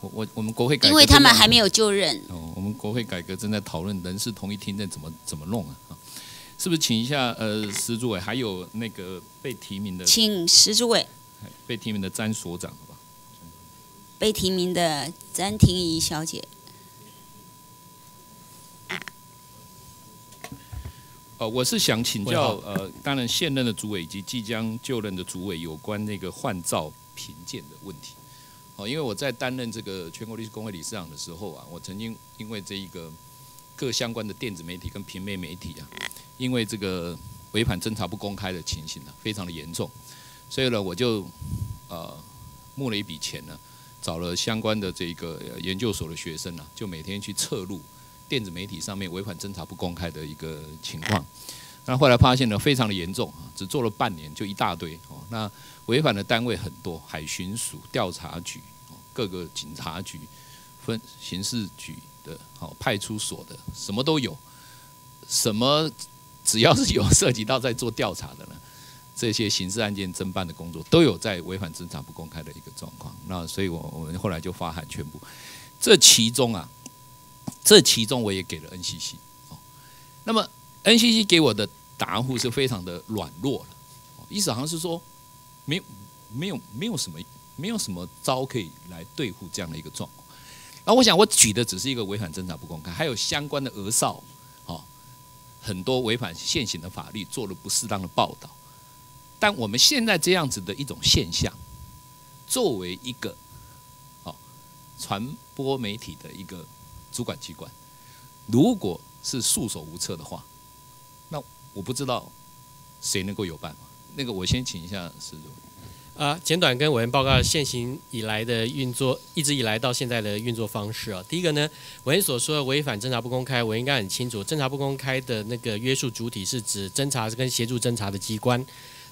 我我我们国会改，因为他们还没有就任。哦，我们国会改革正在讨论人事同一听证怎么怎么弄啊？是不是请一下呃石主委，还有那个被提名的，请石主委，被提名的詹所长，好吧？被提名的詹婷怡小姐。呃，我是想请教，呃，当然现任的主委以及即将就任的主委有关那个换照评鉴的问题。哦，因为我在担任这个全国律师工会理事长的时候啊，我曾经因为这一个各相关的电子媒体跟平面媒体啊，因为这个违反侦查不公开的情形呢、非常的严重，所以呢，我就呃募了一笔钱呢，找了相关的这个呃研究所的学生啊，就每天去测录电子媒体上面违反侦查不公开的一个情况。那后来发现呢，非常的严重啊，只做了半年就一大堆哦。那违反的单位很多，海巡署、调查局、各个警察局、分刑事局的、哦派出所的，什么都有。什么只要是有涉及到在做调查的呢，这些刑事案件侦办的工作都有在违反侦查不公开的一个状况。那所以我我们后来就发函全部。这其中啊，这其中我也给了 NCC 哦。那么 NCC 给我的答复是非常的软弱了，哦意思好像是说没有没有没有什么没有什么招可以来对付这样的一个状况。那我想我举的只是一个违反侦查不公开，还有相关的额少，哦，很多违反现行的法律做了不适当的报道。但我们现在这样子的一种现象，作为一个哦传播媒体的一个主管机关，如果是束手无策的话，那我不知道谁能够有办法。那个我先请一下施主。啊，简短跟委员报告现行以来的运作，一直以来到现在的运作方式啊。第一个呢，委员所说的违反侦查不公开，我应该很清楚，侦查不公开的那个约束主体是指侦查跟协助侦查的机关。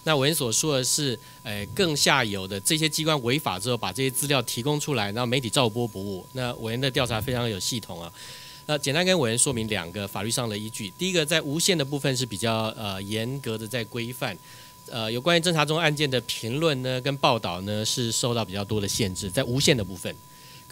那委员所说的是，呃，更下游的这些机关违法之后，把这些资料提供出来，然后媒体照播不误。那委员的调查非常有系统啊。那简单跟委员说明两个法律上的依据。第一个，在无限的部分是比较呃严格的在规范。呃，有关于侦查中案件的评论呢，跟报道呢，是受到比较多的限制，在无线的部分。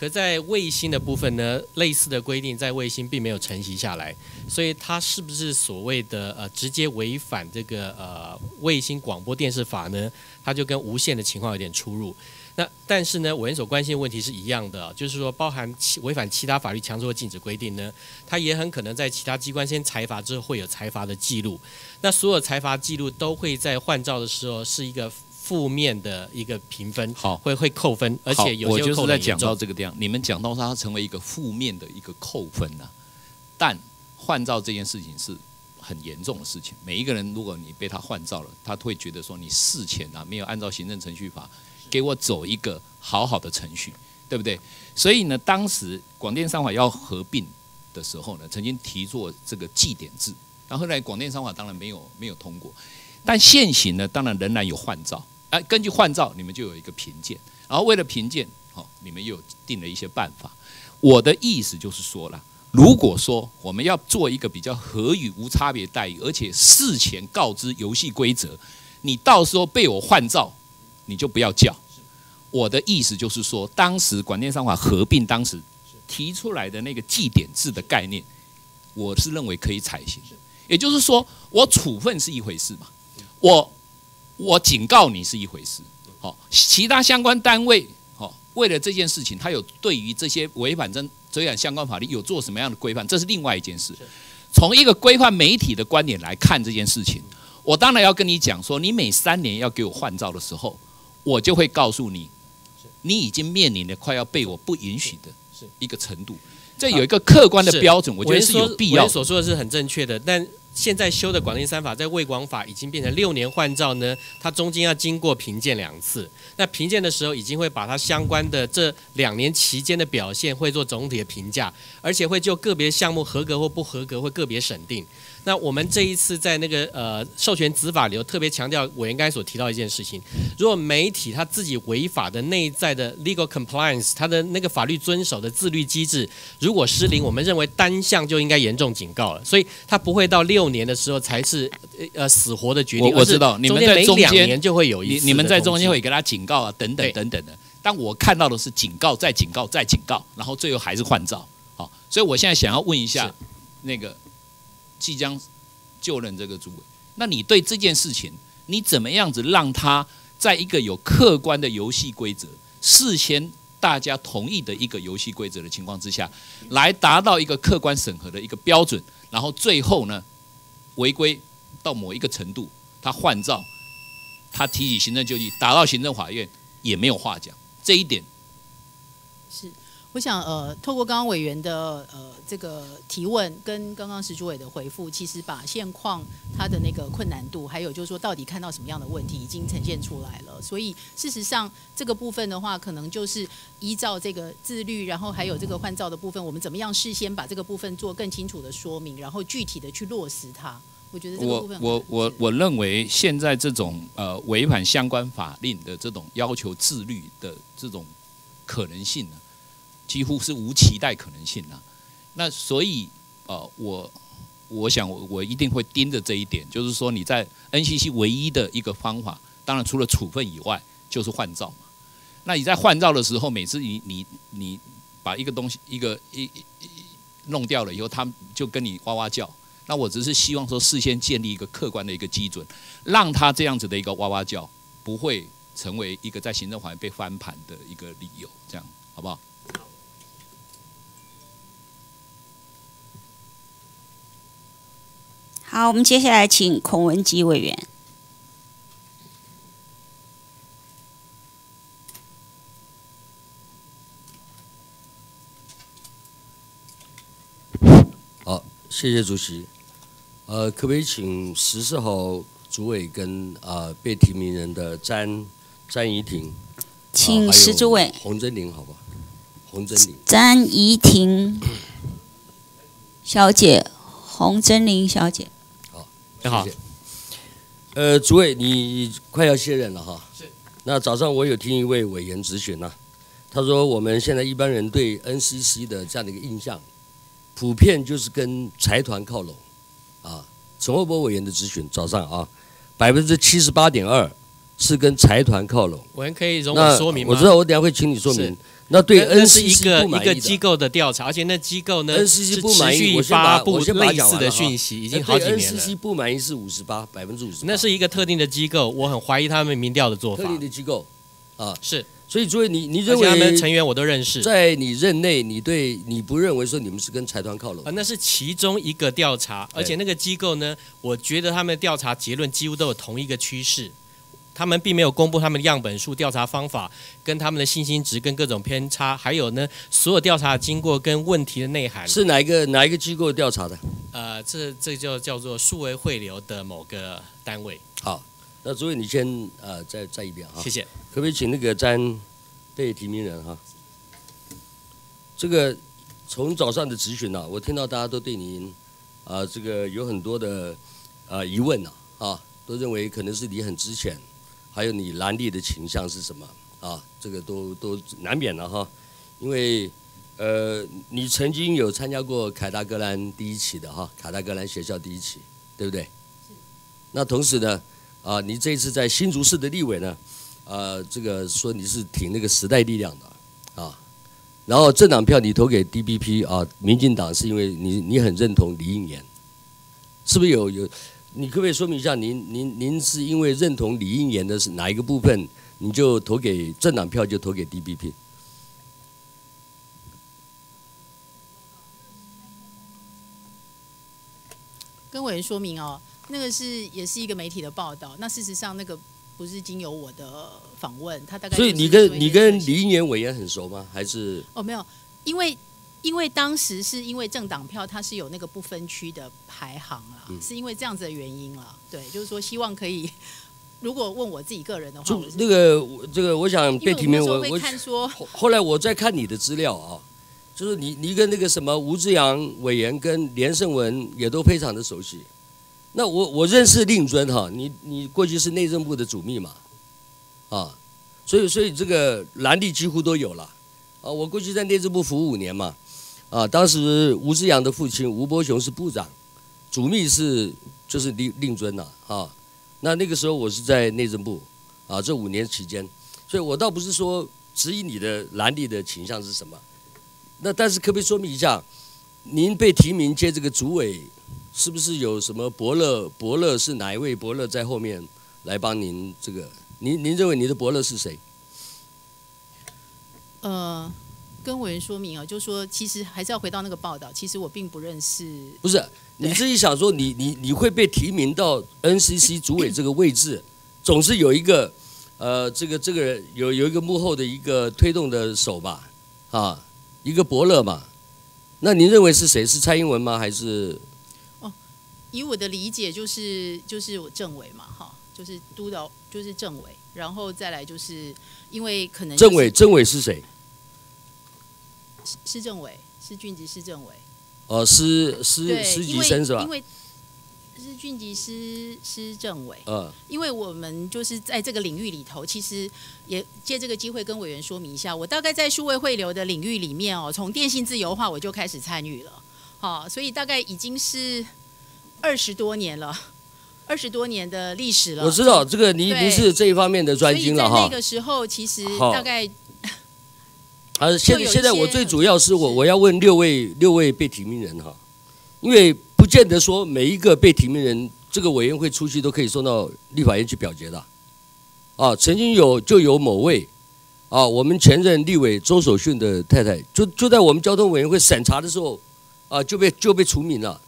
可在卫星的部分呢，类似的规定在卫星并没有承袭下来，所以它是不是所谓的呃直接违反这个呃卫星广播电视法呢？它就跟无线的情况有点出入。那但是呢，委员所关心的问题是一样的，就是说包含其违反其他法律强制或禁止规定呢，它也很可能在其他机关先裁罚之后会有裁罚的记录。那所有裁罚记录都会在换照的时候是一个负面的一个评分，好，会会扣分，而且有我些扣得很严就是在讲到。这个地方，你们讲到它成为一个负面的一个扣分呐、但换照这件事情是很严重的事情。每一个人，如果你被他换照了，他会觉得说你事前啊没有按照行政程序法给我走一个好好的程序，对不对？所以呢，当时广电商法要合并的时候呢，曾经提做这个绩点制，然后后来广电商法当然没有没有通过，但现行呢，当然仍然有换照。啊，根据换照，你们就有一个评鉴，然后为了评鉴，哦，你们又定了一些办法。我的意思就是说了，如果说我们要做一个比较合与无差别待遇，而且事前告知游戏规则，你到时候被我换照，你就不要叫。我的意思就是说，当时广电商法合并当时提出来的那个记点制的概念，我是认为可以采行。也就是说，我处分是一回事嘛，我我警告你是一回事。好、其他相关单位，好、为了这件事情，他有对于这些违反侦违反相关法律有做什么样的规范，这是另外一件事。从一个规范媒体的观点来看这件事情，我当然要跟你讲说，你每三年要给我换照的时候，我就会告诉你，你已经面临的快要被我不允许的一个程度。这有一个客观的标准，我觉得是有必要委员的。所说的是很正确的，但现在修的广电三法在卫广法已经变成六年换照呢，它中间要经过评鉴两次。那评鉴的时候，已经会把它相关的这两年期间的表现会做总体的评价，而且会就个别项目合格或不合格会个别审定。那我们这一次在那个呃授权执法里头特别强调委员刚才所提到一件事情，如果媒体他自己违法的内在的 legal compliance，他的那个法律遵守的自律机制如果失灵，我们认为单项就应该严重警告了，所以他不会到六年的时候才是呃呃死活的决定，我我知道你们在中间就会有一你们在中间会给他警告啊，等等等等的。但我看到的是警告再警告再警告，然后最后还是换照。好，所以我现在想要问一下，那个即将就任这个主委，那你对这件事情，你怎么样子让他在一个有客观的游戏规则、事先大家同意的一个游戏规则的情况之下，来达到一个客观审核的一个标准，然后最后呢，违规到某一个程度，他换照，他提起行政救济，打到行政法院也没有话讲。这一点，是，我想呃，透过刚刚委员的呃这个提问，跟刚刚石主委的回复，其实把现况它的那个困难度，还有就是说到底看到什么样的问题，已经呈现出来了。所以事实上这个部分的话，可能就是依照这个自律，然后还有这个换照的部分，我们怎么样事先把这个部分做更清楚的说明，然后具体的去落实它。我觉得这个部分我我我我认为现在这种呃违反相关法令的这种要求自律的这种可能性呢，几乎是无期待可能性了。那所以呃我我想我我一定会盯着这一点，就是说你在 NCC 唯一的一个方法，当然除了处分以外，就是换照嘛。那你在换照的时候，每次你你你把一个东西一个一一弄掉了以后，他就跟你哇哇叫。那我只是希望说，事先建立一个客观的一个基准，让他这样子的一个哇哇叫不会成为一个在行政法院被翻盘的一个理由，这样好不好？好，我们接下来请孔文吉委员。好，谢谢主席。呃，可不可以请十四号主委跟啊、被提名人的詹詹怡婷，请啊还有石主委洪真玲，好吧？洪真玲，詹怡婷小姐、洪真玲小姐。你好。呃，主委，你快要卸任了哈。是。那早上我有听一位委员质询呐、他说我们现在一般人对 NCC 的这样的一个印象，普遍就是跟财团靠拢啊。陈厚波委员的质询早上啊，百分之七十八点二是跟财团靠拢。我们可以容我那说明吗？我知道，我等下会请你说明是。那对那是一 NCC 个一个机构的调查，而且那机构呢 NCC 是不满意，我先把发布我先把它类似的讯息，已经好几对年了。NCC 不满意是五十八，百分之五十。那是一个特定的机构，我很怀疑他们民调的做法特法。定的机构啊，是。所以，诸位，你你认为他们成员我都认识在你任内，你对你不认为说你们是跟财团靠拢啊，？那是其中一个调查，而且那个机构呢，我觉得他们的调查结论几乎都有同一个趋势。他们并没有公布他们的样本数、调查方法、跟他们的信心值、跟各种偏差，还有呢，所有调查的经过跟问题的内涵。是哪一个哪一个机构调查的？呃，这这就叫做数位汇流的某个单位。好，那诸位你先呃再再一遍哈。谢谢。可不可以请那个詹被提名人哈？这个从早上的质询呢，我听到大家都对您啊、这个有很多的啊、疑问呐啊都认为可能是你很之前，还有你蓝绿的倾向是什么啊？这个都都难免了哈，因为呃你曾经有参加过凯达格兰第一期的哈，凯达格兰学校第一期，对不对？那同时呢，啊，你这一次在新竹市的立委呢，呃，这个说你是挺那个时代力量的啊，然后政党票你投给 DBP 啊，民进党是因为你你很认同李应言，是不是有有？你可不可以说明一下，您您您是因为认同李应言的是哪一个部分，你就投给政党票就投给 DBP？跟委员说明哦，那个是也是一个媒体的报道。那事实上，那个不是经由我的访问，他大概所以你跟你跟李应言委员很熟吗？还是哦没有，因为因为当时是因为政党票它是有那个不分区的排行啦，嗯是因为这样子的原因啦。对，就是说希望可以，如果问我自己个人的话，那个我这个我想被提名，因为我会我我看说后后来我在看你的资料啊，就是你你跟那个什么吴志阳委员跟连胜文也都非常的熟悉。那我我认识令尊哈，你你过去是内政部的主秘嘛，啊，所以所以这个蓝地几乎都有了啊。我过去在内政部服务五年嘛，啊，当时吴志阳的父亲吴伯雄是部长，主秘是就是令令尊呐啊。那那个时候我是在内政部啊，这五年期间，所以我倒不是说质疑你的蓝地的倾向是什么，那但是可不可以说明一下，您被提名接这个主委，是不是有什么伯乐？伯乐是哪一位伯乐在后面来帮您这个？您您认为你的伯乐是谁？呃，跟委员说明啊，就是说其实还是要回到那个报道，其实我并不认识。不是你自己想说你，你你会被提名到 NCC <coughs> 主委这个位置，总是有一个呃，这个这个有有一个幕后的一个推动的手吧？啊，一个伯乐嘛。那您认为是谁？是蔡英文吗？还是哦以我的理解，就是就是我政委嘛，哈，就是督导，就是政委，然后再来就是因为可能、政委？政委是谁？施政委，是俊吉市政委。哦，施施对，施吉生是吧因？为施俊吉施施政委。嗯，因为我们就是在这个领域里头，其实也借这个机会跟委员说明一下，我大概在数位汇流的领域里面哦，从电信自由化我就开始参与了，好、所以大概已经是二十多年了，二十多年的历史了。我知道这个，您对您是这一方面的专精了哈所以在那。个时候，其实大概啊，现在现在我最主要是我我要问六位六位被提名人哈，因为不见得说每一个被提名人这个委员会出去都可以送到立法院去表决的，啊，曾经有就有某位啊，我们前任立委周守训的太太，就就在我们交通委员会审查的时候啊，就被就被除名了，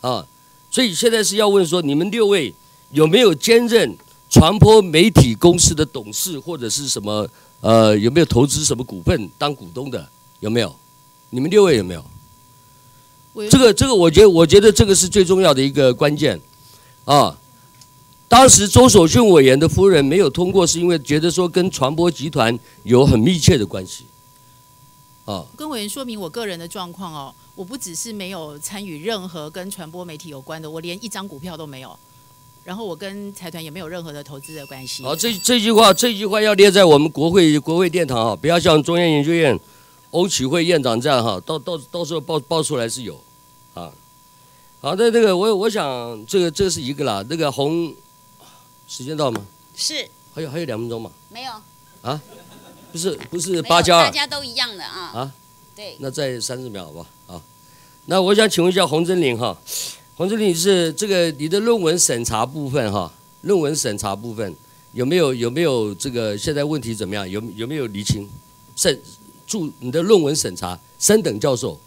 啊，所以现在是要问说，你们六位有没有兼任传播媒体公司的董事或者是什么？呃，有没有投资什么股份当股东的？有没有？你们六位有没有？这个这个，我觉得我觉得这个是最重要的一个关键啊。当时周守训委员的夫人没有通过，是因为觉得说跟传播集团有很密切的关系啊。跟委员说明我个人的状况哦，我不只是没有参与任何跟传播媒体有关的，我连一张股票都没有。然后我跟财团也没有任何的投资的关系。好，这这句话这句话要列在我们国会国会殿堂哈，不要像中央研究院欧启慧院长这样哈，到到到时候报报出来是有啊。好，那这个我我想这个这是一个啦，那个红时间到吗？是还有还有两分钟嘛？没有，啊，不是不是八加二大家都一样的啊。啊？对，那再三十秒好吧？啊，那我想请问一下洪真玲哈，洪真玲是这个你的论文审查部分哈，论文审查部分有没有有没有这个现在问题怎么样？有有没有厘清？审注你的论文审查，升等教授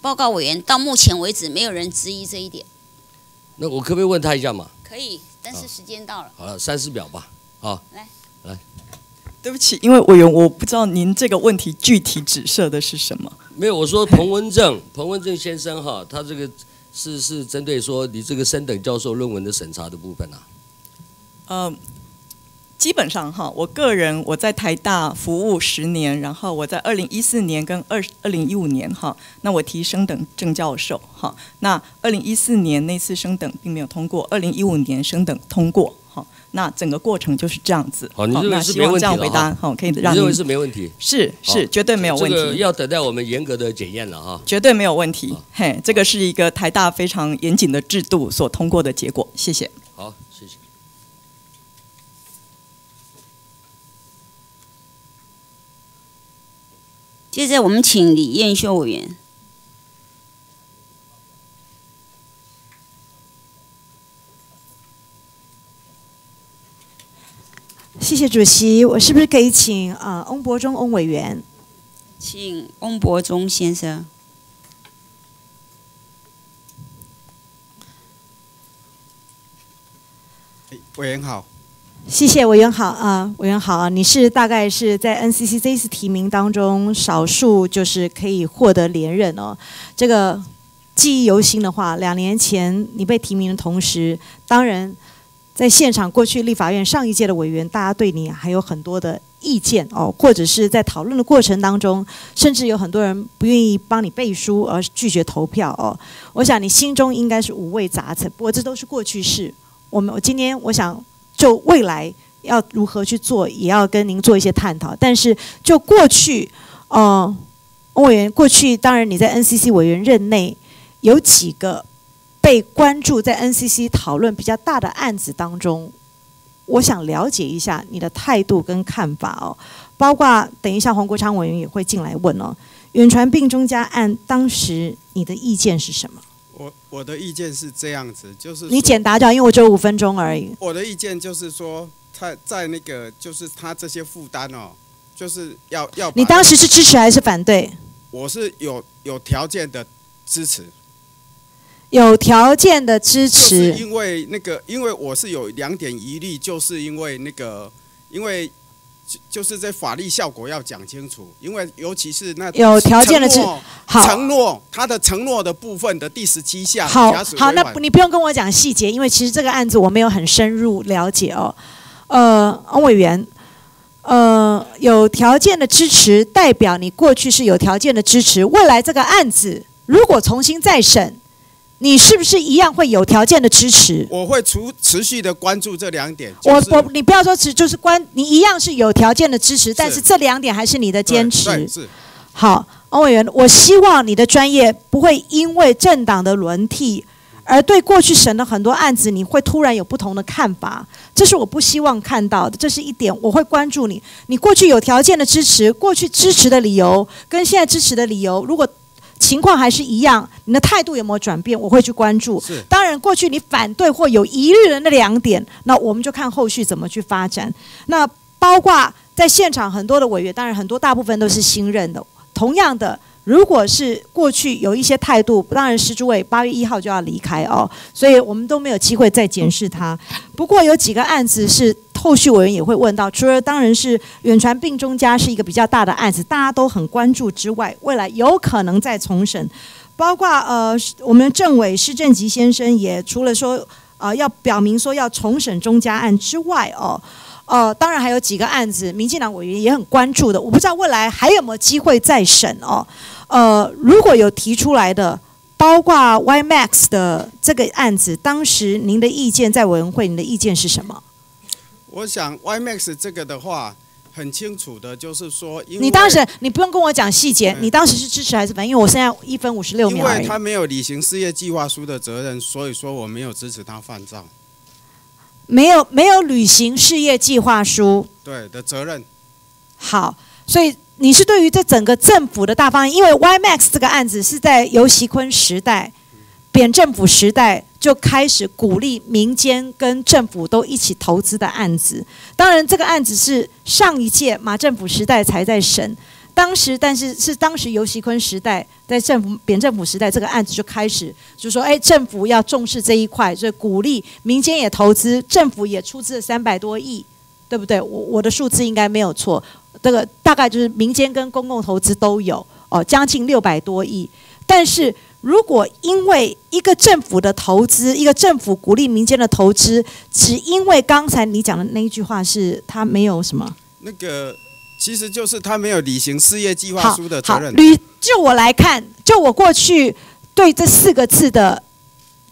报告委员到目前为止没有人质疑这一点，那我可不可以问他一下嘛？可以，但是时间到了，好了，三十秒吧。好，来来，对不起，因为委员我不知道您这个问题具体指涉的是什么。没有，我说彭文正，<laughs> 彭文正先生哈，他这个是是针对说你这个升等教授论文的审查的部分啊。呃，基本上哈，我个人我在台大服务十年，然后我在二零一四年跟二二零一五年哈，那我提升等正教授哈，那二零一四年那次升等并没有通过，二零一五年升等通过，那整个过程就是这样子。好，你认为那是没问题希望这样的回答好，可以让你认为是没问题？是是绝对没有问这个题。要等待我们严格的检验了哈。绝对没有问题，嘿，这个是一个台大非常严谨的制度所通过的结果，谢谢。好，谢谢。接着我们请李燕秀委员。谢谢主席，我是不是可以请呃翁伯中翁委员？请翁伯中先生。委员好，谢谢委员好啊、委员好啊，你是大概是在 NCC 这一次提名当中少数就是可以获得连任哦。这个记忆犹新的话，两年前你被提名的同时，当然在现场过去立法院上一届的委员，大家对你还有很多的意见哦，或者是在讨论的过程当中，甚至有很多人不愿意帮你背书而拒绝投票哦。我想你心中应该是五味杂陈，不过这都是过去式。我们我今天我想就未来要如何去做，也要跟您做一些探讨。但是就过去，呃，翁委员过去当然你在 NCC 委员任内有几个被关注在 NCC 讨论比较大的案子当中，我想了解一下你的态度跟看法哦。包括等一下黄国昌委员也会进来问哦，远传病中家案当时你的意见是什么？我我的意见是这样子，就是你简答掉，因为我只有五分钟而已。我的意见就是说，他在那个就是他这些负担哦，就是要要你当时是支持还是反对？我是有有条件的支持，有条件的支持就是。因为那个，因为我是有两点疑虑，就是因为那个，因为就就是在法律效果要讲清楚，因为尤其是那有条件的承诺好承诺他的承诺的部分的第十七项，好好，那你不用跟我讲细节，因为其实这个案子我没有很深入了解哦。呃，翁委员，呃，有条件的支持代表你过去是有条件的支持，未来这个案子如果重新再审，你是不是一样会有条件的支持？我会持持续的关注这两点。我就是我你不要说只就是关，你一样是有条件的支持，但是这两点还是你的坚持。好，欧委员，我希望你的专业不会因为政党的轮替而对过去审的很多案子，你会突然有不同的看法，这是我不希望看到的。这是一点，我会关注你。你过去有条件的支持，过去支持的理由跟现在支持的理由，如果情况还是一样，你的态度有没有转变？我会去关注。是当然，过去你反对或有疑虑的那两点，那我们就看后续怎么去发展。那包括在现场很多的委员，当然很多大部分都是新任的。同样的，如果是过去有一些态度，当然石主委八月一号就要离开哦，所以我们都没有机会再检视他。<laughs> 不过有几个案子是后续委员也会问到，除了当然是远传病中家是一个比较大的案子，大家都很关注之外，未来有可能再重审，包括呃我们政委施正吉先生也除了说呃要表明说要重审中家案之外哦。呃，当然还有几个案子，民进党委员也很关注的，我不知道未来还有没有机会再审哦。呃，如果有提出来的，包括 YMAX 的这个案子，当时您的意见在委员会，您的意见是什么？我想 YMAX 这个的话，很清楚的，就是说，因为你当时你不用跟我讲细节，你当时是支持还是反对？因为我现在一分五十六秒因。为他没有履行事业计划书的责任，所以说我没有支持他犯照。没有没有履行事业计划书，对的责任，好，所以你是对于这整个政府的大方向，因为 YMAX 这个案子是在尤习坤时代、扁政府时代就开始鼓励民间跟政府都一起投资的案子。当然，这个案子是上一届马政府时代才在审。当时，但是是当时尤熙坤时代，在政府扁政府时代，这个案子就开始就说，哎，政府要重视这一块，所以鼓励民间也投资，政府也出资了三百多亿，对不对？我我的数字应该没有错，这个大概就是民间跟公共投资都有哦，将近六百多亿。但是如果因为一个政府的投资，一个政府鼓励民间的投资，只因为刚才你讲的那一句话是他没有什么。那个其实就是他没有履行事业计划书的责任。好吕，就我来看，就我过去对这四个字的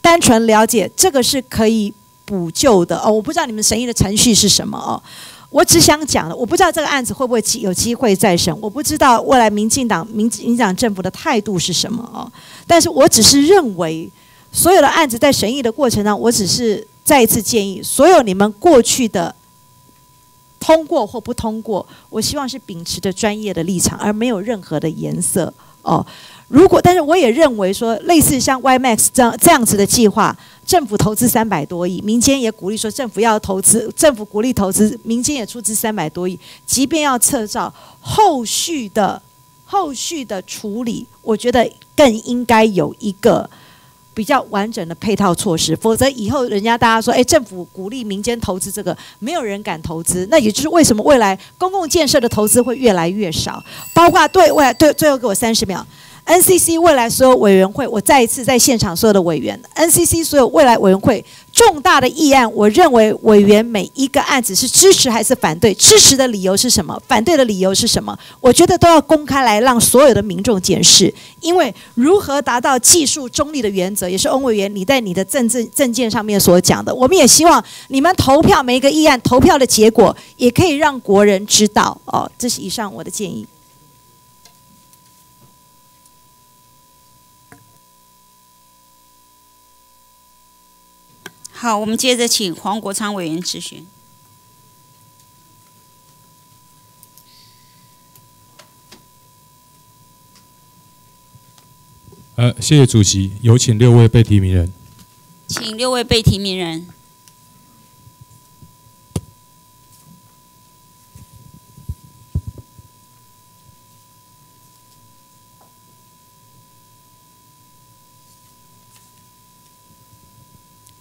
单纯了解，这个是可以补救的哦。我不知道你们审议的程序是什么哦。我只想讲了，我不知道这个案子会不会有机会再审，我不知道未来民进党、民民进党政府的态度是什么哦。但是我只是认为，所有的案子在审议的过程中，我只是再一次建议，所有你们过去的通过或不通过，我希望是秉持着专业的立场，而没有任何的颜色哦。如果，但是我也认为说，类似像 YMAX 这样这样子的计划，政府投资三百多亿，民间也鼓励说政府要投资，政府鼓励投资，民间也出资三百多亿，即便要测照，后续的后续的处理，我觉得更应该有一个。比较完整的配套措施，否则以后人家大家说，哎，政府鼓励民间投资这个，没有人敢投资，那也就是为什么未来公共建设的投资会越来越少，包括对未来对最后给我三十秒，NCC 未来所有委员会，我再一次在现场所有的委员，NCC 所有未来委员会重大的议案，我认为委员每一个案子是支持还是反对，支持的理由是什么，反对的理由是什么，我觉得都要公开来让所有的民众检视，因为如何达到技术中立的原则，也是翁委员你在你的政治政见上面所讲的。我们也希望你们投票每一个议案投票的结果，也可以让国人知道哦。这是以上我的建议。好，我们接着请黄国昌委员质询。呃，谢谢主席，有请六位被提名人。请六位被提名人。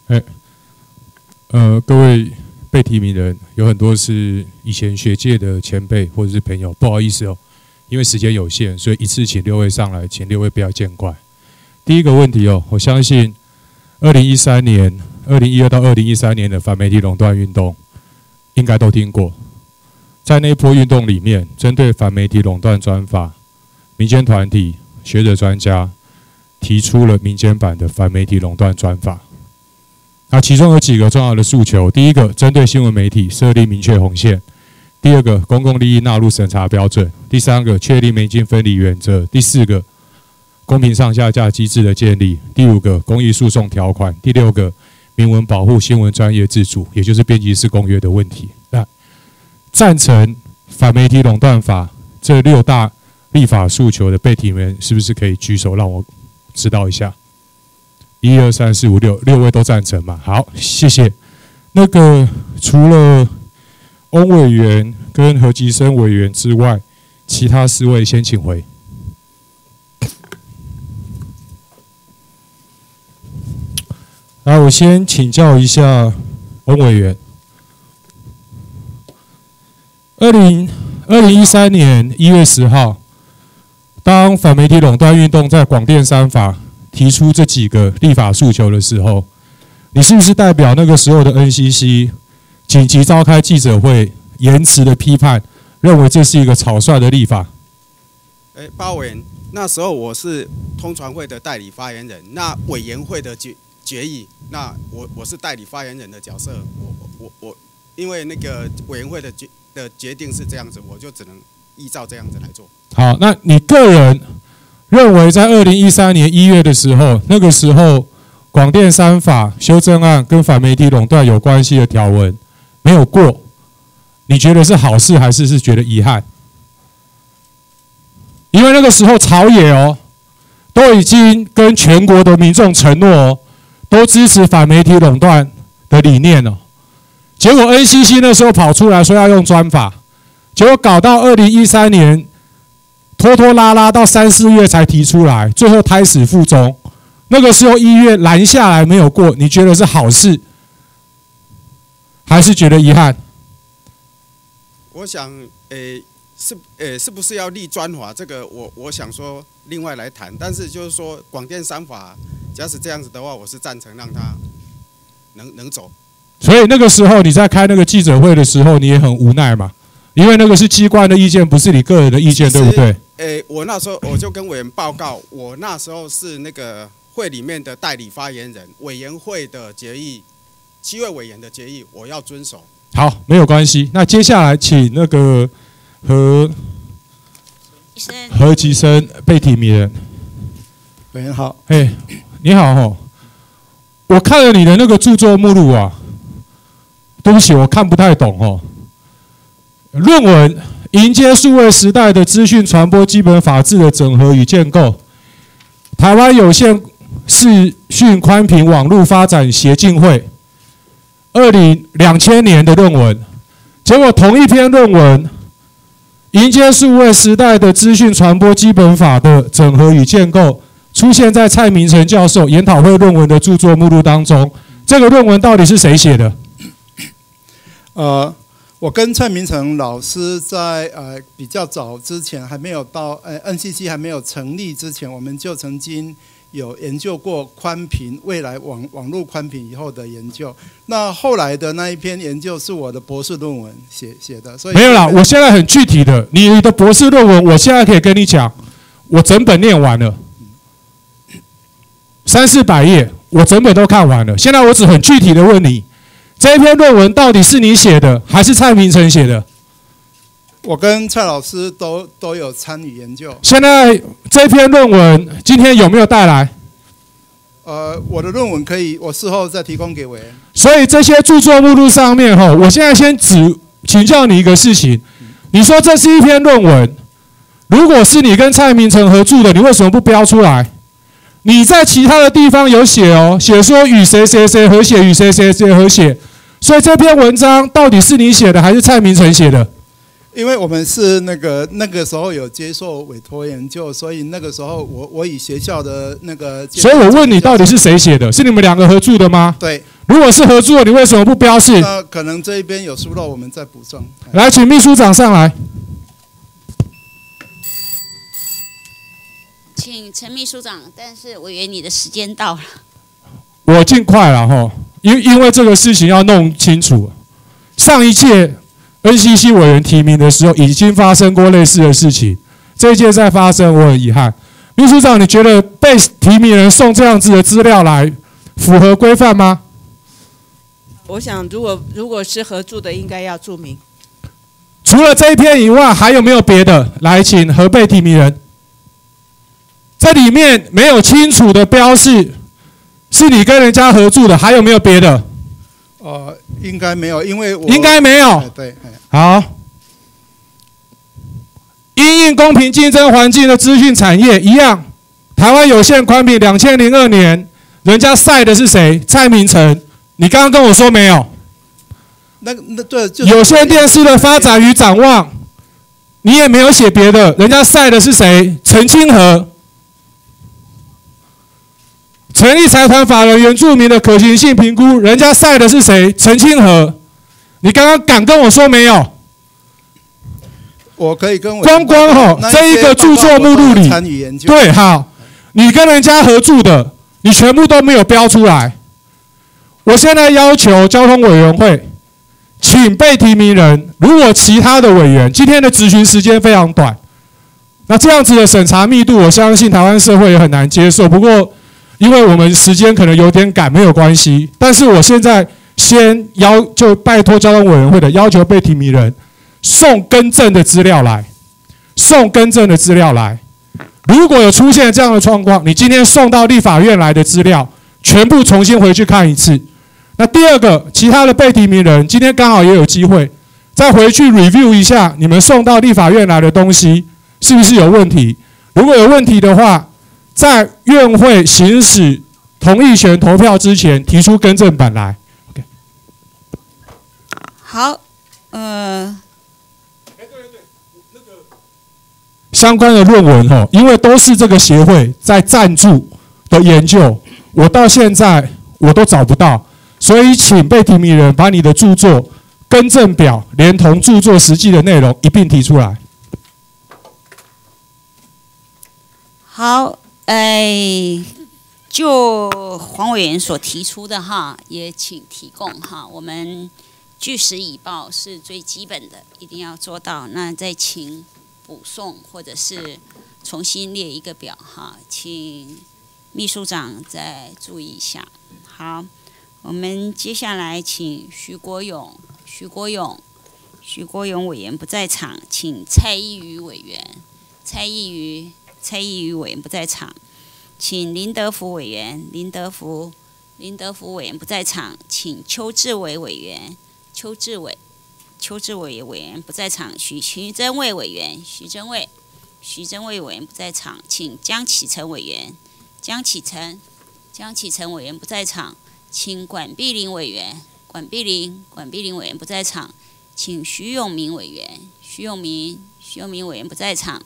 哎，呃，各位被提名人有很多是以前学界的前辈或者是朋友，不好意思哦，因为时间有限，所以一次请六位上来，请六位不要见怪。第一个问题哦，我相信二零一三年、二零一二到二零一三年的反媒体垄断运动，应该都听过。在那一波运动里面，针对反媒体垄断专法，民间团体、学者专家提出了民间版的反媒体垄断专法。那其中有几个重要的诉求：第一个，针对新闻媒体设立明确红线；第二个，公共利益纳入审查标准；第三个，确立媒介分离原则；第四个，公平上下架机制的建立；第五个，公益诉讼条款；第六个，明文保护新闻专业自主，也就是编辑室公约的问题。那赞成反媒体垄断法这六大立法诉求的被提名，是不是可以举手让我知道一下？一二三四五六，六位都赞成嘛？好，谢谢。那个除了翁委员跟何吉生委员之外，其他四位先请回。来，我先请教一下翁委员。二零二零一三年一月十号，当反媒体垄断运动在广电三法提出这几个立法诉求的时候，你是不是代表那个时候的 NCC 紧急召开记者会，延迟的批判，认为这是一个草率的立法？哎，包委员，那时候我是通传会的代理发言人，那委员会的决决议，那我我是代理发言人的角色，我我我，因为那个委员会的决的决定是这样子，我就只能依照这样子来做。好，那你个人认为在二零一三年一月的时候，那个时候广电三法修正案跟反媒体垄断有关系的条文没有过，你觉得是好事还是是觉得遗憾？因为那个时候朝野哦，都已经跟全国的民众承诺哦，都支持反媒体垄断的理念了。结果 NCC 那时候跑出来说要用专法，结果搞到二零一三年拖拖拉拉到三四月才提出来，最后胎死腹中。那个时候一月拦下来没有过，你觉得是好事，还是觉得遗憾？我想，诶、是诶、是不是要立专法？这个我我想说另外来谈。但是就是说广电三法，假使这样子的话，我是赞成让他能能走。所以那个时候你在开那个记者会的时候，你也很无奈嘛，因为那个是机关的意见，不是你个人的意见，对不对？诶、我那时候我就跟委员报告，我那时候是那个会里面的代理发言人，委员会的决议，七位委员的决议，我要遵守。好，没有关系。那接下来请那个何何吉生被提名人。委员好，哎，你好吼，我看了你的那个著作目录啊，对不起，我看不太懂哦。论文迎接数位时代的资讯传播基本法制的整合与建构，台湾有线视讯宽频网络发展协进会，二零两千年的论文，结果同一篇论文。迎接数位时代的资讯传播基本法的整合与建构，出现在蔡明诚教授研讨会论文的著作目录当中。这个论文到底是谁写的？呃，我跟蔡明诚老师在呃比较早之前，还没有到呃 NCC 还没有成立之前，我们就曾经有研究过宽频未来网网络宽频以后的研究。那后来的那一篇研究是我的博士论文写写的，所以没有啦，我现在很具体的，你的博士论文，我现在可以跟你讲，我整本念完了，三四百页，我整本都看完了。现在我只很具体的问你，这篇论文到底是你写的，还是蔡明成写的？我跟蔡老师都都有参与研究。现在这篇论文今天有没有带来？呃，我的论文可以，我事后再提供给委员。所以这些著作目录上面哈，我现在先只请教你一个事情，你说这是一篇论文，如果是你跟蔡明成合著的，你为什么不标出来？你在其他的地方有写哦，写说与谁谁谁和写，与谁谁谁和写，所以这篇文章到底是你写的还是蔡明成写的？因为我们是那个那个时候有接受委托研究，所以那个时候我我以学校的那个，所以我问你，到底是谁写的？是你们两个合著的吗？对。如果是合著，你为什么不标示？那可能这一边有疏漏，我们再补上。来，请秘书长上来。请陈秘书长，但是委员你的时间到了。我尽快了哈，因因为这个事情要弄清楚。上一届 NCC 委员提名的时候，已经发生过类似的事情，这一届再发生，我很遗憾。秘书长，你觉得被提名人送这样子的资料来，符合规范吗？我想，如果如果是合著的，应该要注明。除了这一篇以外，还有没有别的？来，请核备提名人。这里面没有清楚的标示，是你跟人家合作的，还有没有别的？呃，应该没有，因为我应该没有哎对，哎好。因应公平竞争环境的资讯产业一样，台湾有线宽频两千零二年，人家赛的是谁？蔡明诚。你刚刚跟我说没有？那那对，就是有线电视的发展与展望，你也没有写别的，人家赛的是谁？陈清河。成立财团法人原住民的可行性评估，人家赛的是谁？陈清河。你刚刚敢跟我说没有？我可以跟我光光哈那这一个著作目录里参与研，究，对，好，你跟人家合著的，你全部都没有标出来。我现在要求交通委员会，请被提名人，如果其他的委员今天的质询时间非常短，那这样子的审查密度，我相信台湾社会也很难接受。不过，因为我们时间可能有点赶，没有关系。但是我现在先要就拜托交通委员会的要求被提名人送更正的资料来，送更正的资料来。如果有出现这样的状况，你今天送到立法院来的资料，全部重新回去看一次。那第二个，其他的被提名人今天刚好也有机会，再回去 review 一下你们送到立法院来的东西是不是有问题。如果有问题的话，在院会行使同意权投票之前提出更正版来。OK 好，呃，相关的论文哈，因为都是这个协会在赞助的研究，我到现在我都找不到，所以请被提名人把你的著作更正表连同著作实际的内容一并提出来。好，哎，就黄委员所提出的哈，也请提供哈，我们据实以报是最基本的，一定要做到。那再请补送或者是重新列一个表哈，请秘书长再注意一下。好，我们接下来请徐国勇，徐国勇，徐国勇委员不在场，请蔡依瑜委员，蔡依瑜。蔡依瑜委员不在场，请林德福委员。林德福，林德福委员不在场，请邱志伟委员。邱志伟，邱志伟委员不在场。许徐真卫委员，徐真卫，徐真卫委员不在场，请江启臣委员。江启臣，江启臣委员不在场，请管碧玲委员。管碧玲，管碧玲委员不在场，请徐永明委员。徐永明，徐永明委员不在场。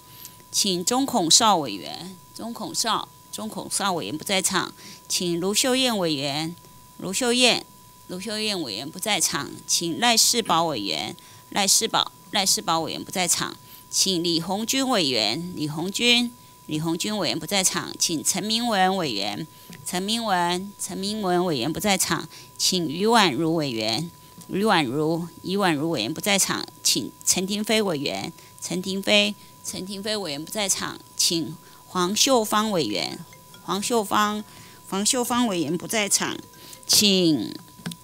请钟孔少委员，钟孔少，钟孔少委员不在场，请卢秀燕委员，卢秀燕，卢秀燕委员不在场，请赖世宝委员，赖世宝，赖世宝委员不在场，请李红军委员，李红军，李红军委员不在场，请陈明文委员，陈明文，陈明文委员不在场，请于婉如委员，于婉如，于婉如委员不在场，请陈廷飞委员，陈廷飞。陈廷飞委员不在场，请黄秀芳委员。黄秀芳，黄秀芳委员不在场，请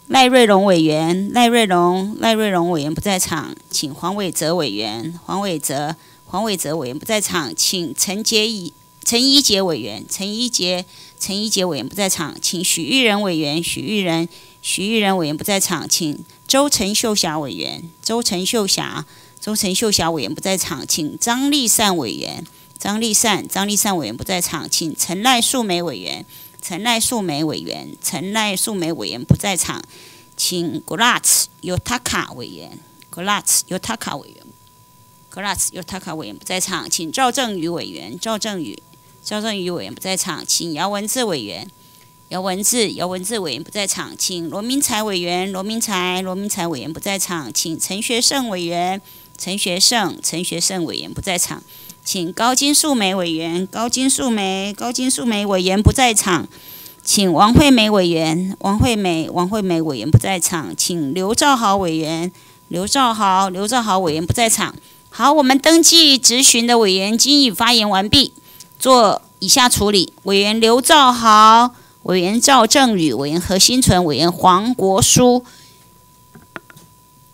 赖瑞龙委员。赖瑞龙，赖瑞龙委员不在场，请黄伟哲委员。黄伟哲，黄伟哲委员不在场，请陈杰义、陈一杰委员。陈一杰，陈一杰委员不在场，请许玉仁委员。许玉仁，许玉仁委员不在场，请周陈秀霞委员。周陈秀霞。周成秀霞委员不在场，请张立善委员。张立善，张立善委员不在场，请陈赖素梅委员。陈赖素梅委员，陈赖素梅委员不在场，请 Glatz Yotaka 委员。Glatz Yotaka 委员，Glatz Yotaka 委员不在场，请赵正宇委员。赵正宇，赵正宇委员不在场，请姚文智委员。姚文智，姚文智委员不在场，请罗明才委员，罗明才，罗明才委员不在场，请陈学圣委员，陈学圣，陈学圣委员不在场，请高金素梅委员，高金素梅，高金素梅委员不在场，请王惠美委员，王惠美，王惠美委员不在场，请刘兆豪委员，刘兆豪，刘兆豪委员不在场。好，我们登记质询的委员均已发言完毕，做以下处理：委员刘兆豪。委员赵正宇、委员何新存、委员黄国书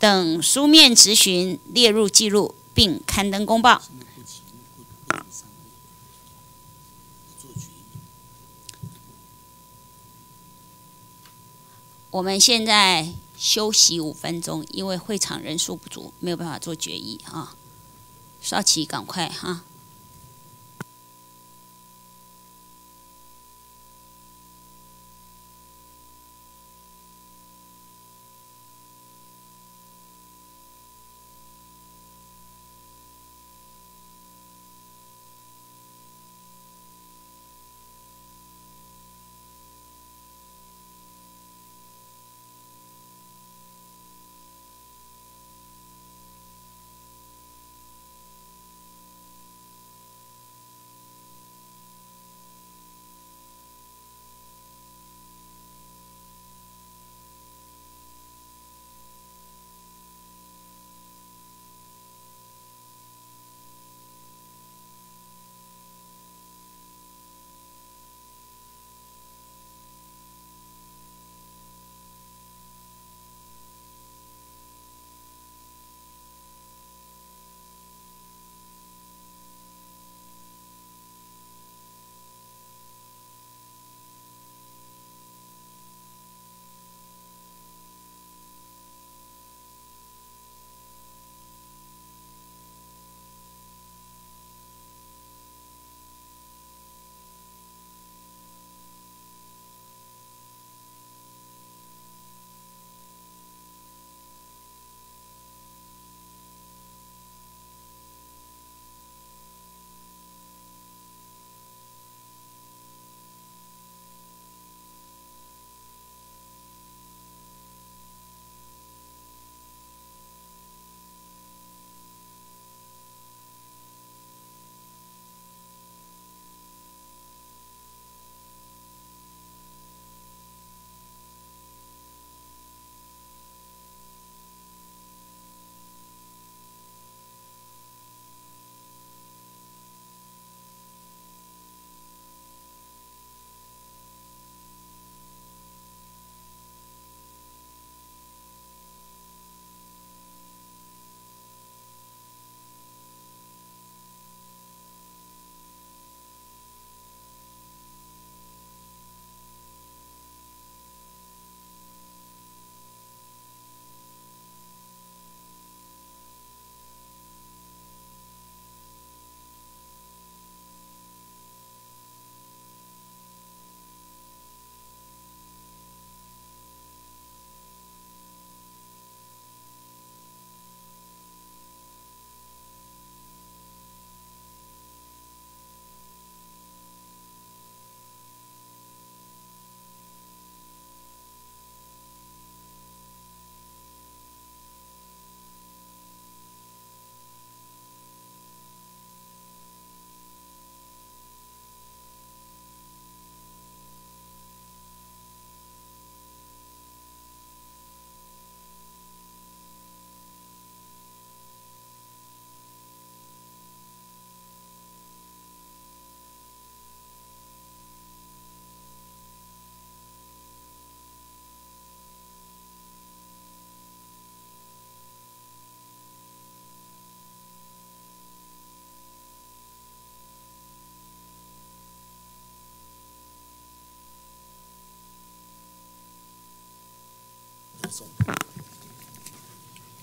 等书面质询列入记录，并刊登公报。我们现在休息五分钟，因为会场人数不足，没有办法做决议啊。少奇，赶快哈。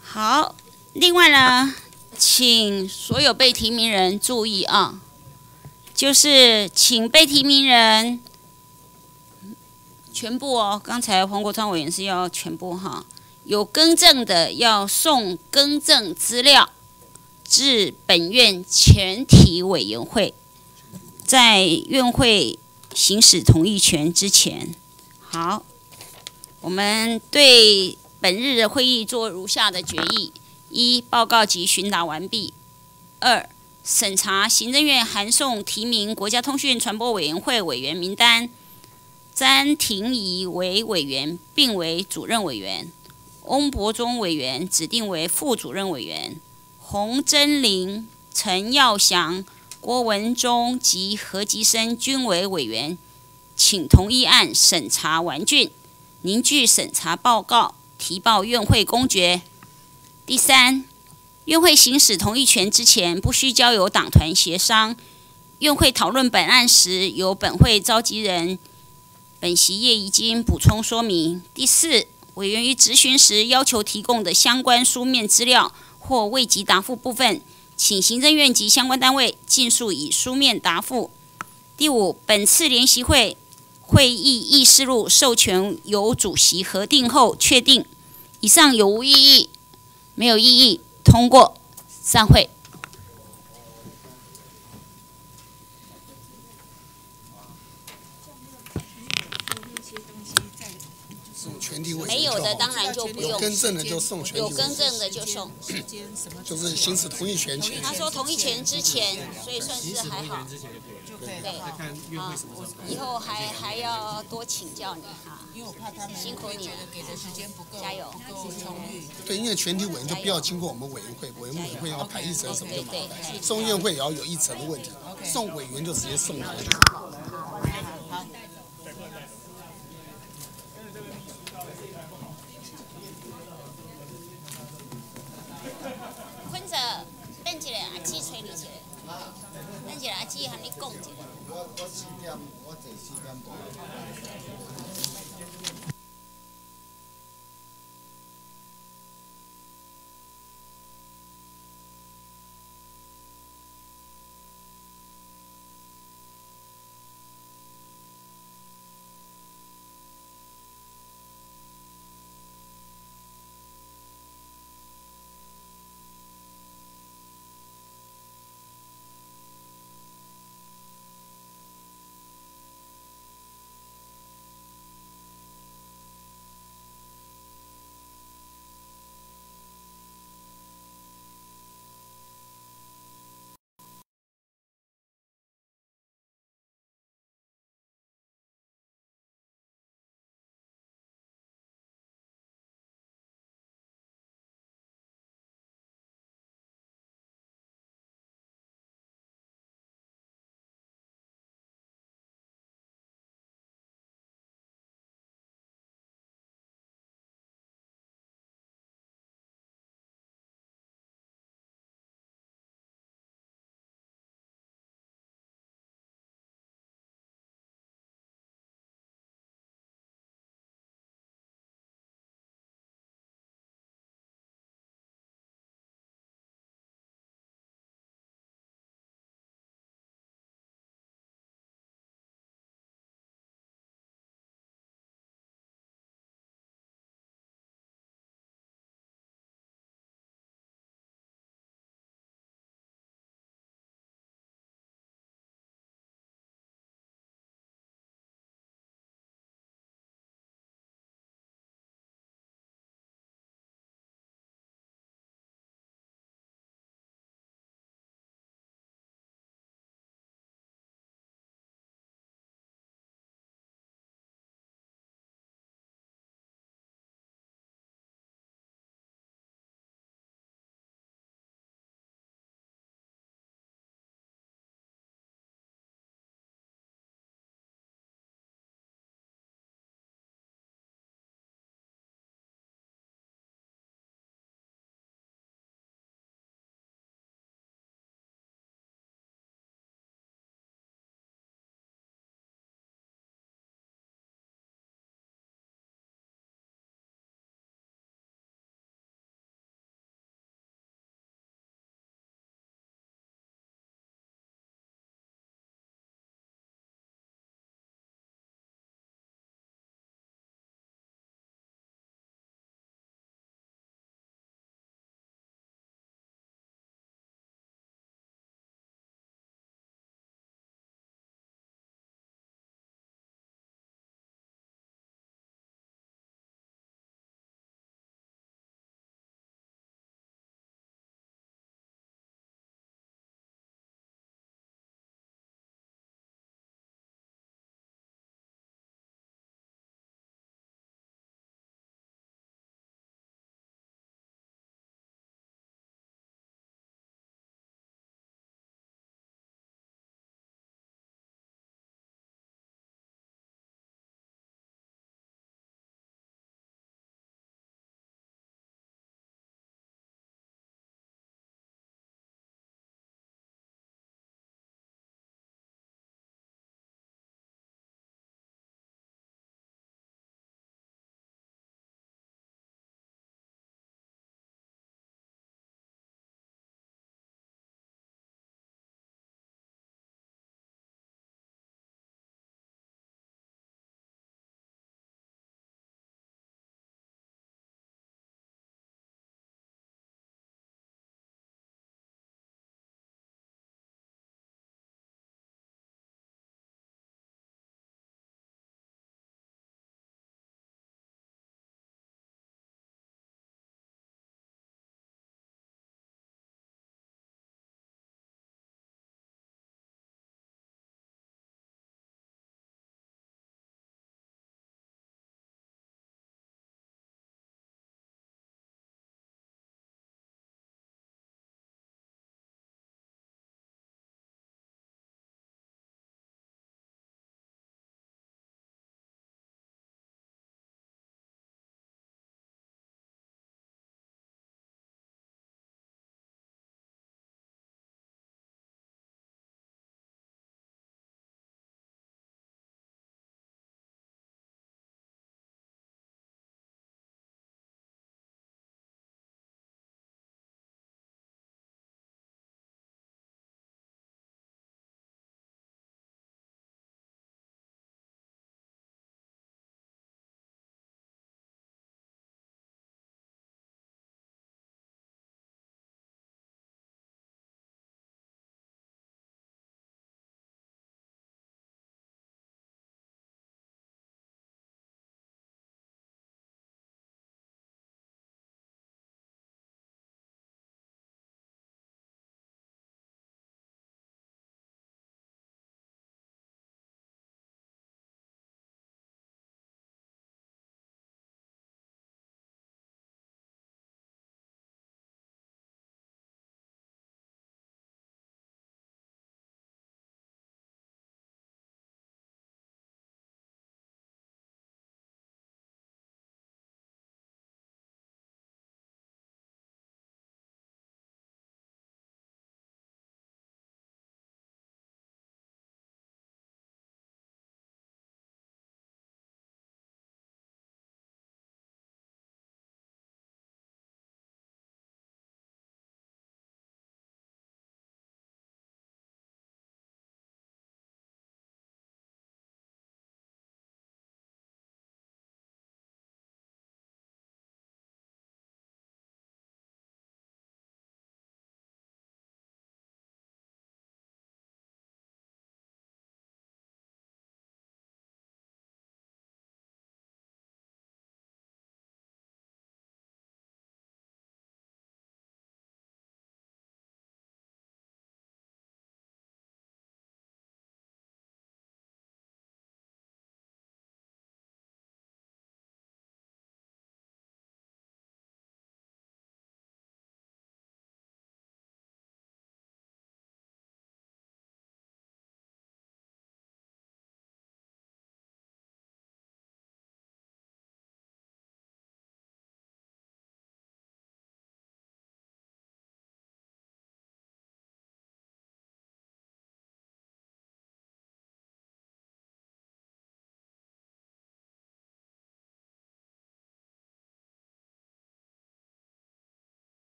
好，另外呢，请所有被提名人注意啊，就是请被提名人全部哦。刚才黄国昌委员是要全部哈，有更正的要送更正资料至本院全体委员会，在院会行使同意权之前。好，我们对本日会议做如下的决议：一、报告及询答完毕；二、审查行政院函送提名国家通讯传播委员会委员名单，詹廷仪为委员，并为主任委员；翁博忠委员指定为副主任委员；洪真玲、陈耀祥、郭文忠及何吉生均为委员，请同意案审查完竣，凝聚审查报告，提报院会公决。第三。院会行使同意权之前，不需交由党团协商。院会讨论本案时，由本会召集人本席叶已经补充说明。第四，委员于质询时要求提供的相关书面资料或未及答复部分，请行政院及相关单位尽速以书面答复。第五，本次联席会会议议事录授权由主席核定后确定。以上有无异议？没有异议。通过，散会。送全体委员没有的当然就不用。有更正的就送全体有更正的就送。就是行使同意权前。他说同意权之前，所以算是还好。对，啊，以后还还要多请教你哈，因为我怕他们辛苦你了，给的时间不够，加油，够充裕。对，因为全体委员就不要经过我们委员会，委员会要排一层什么就麻烦。送院会也要有一层的问题，送委员就直接送他就好。好。坤者，等一个，阿姊催你一个。变一个，阿姊和你讲一个。我我四点，我坐四点半。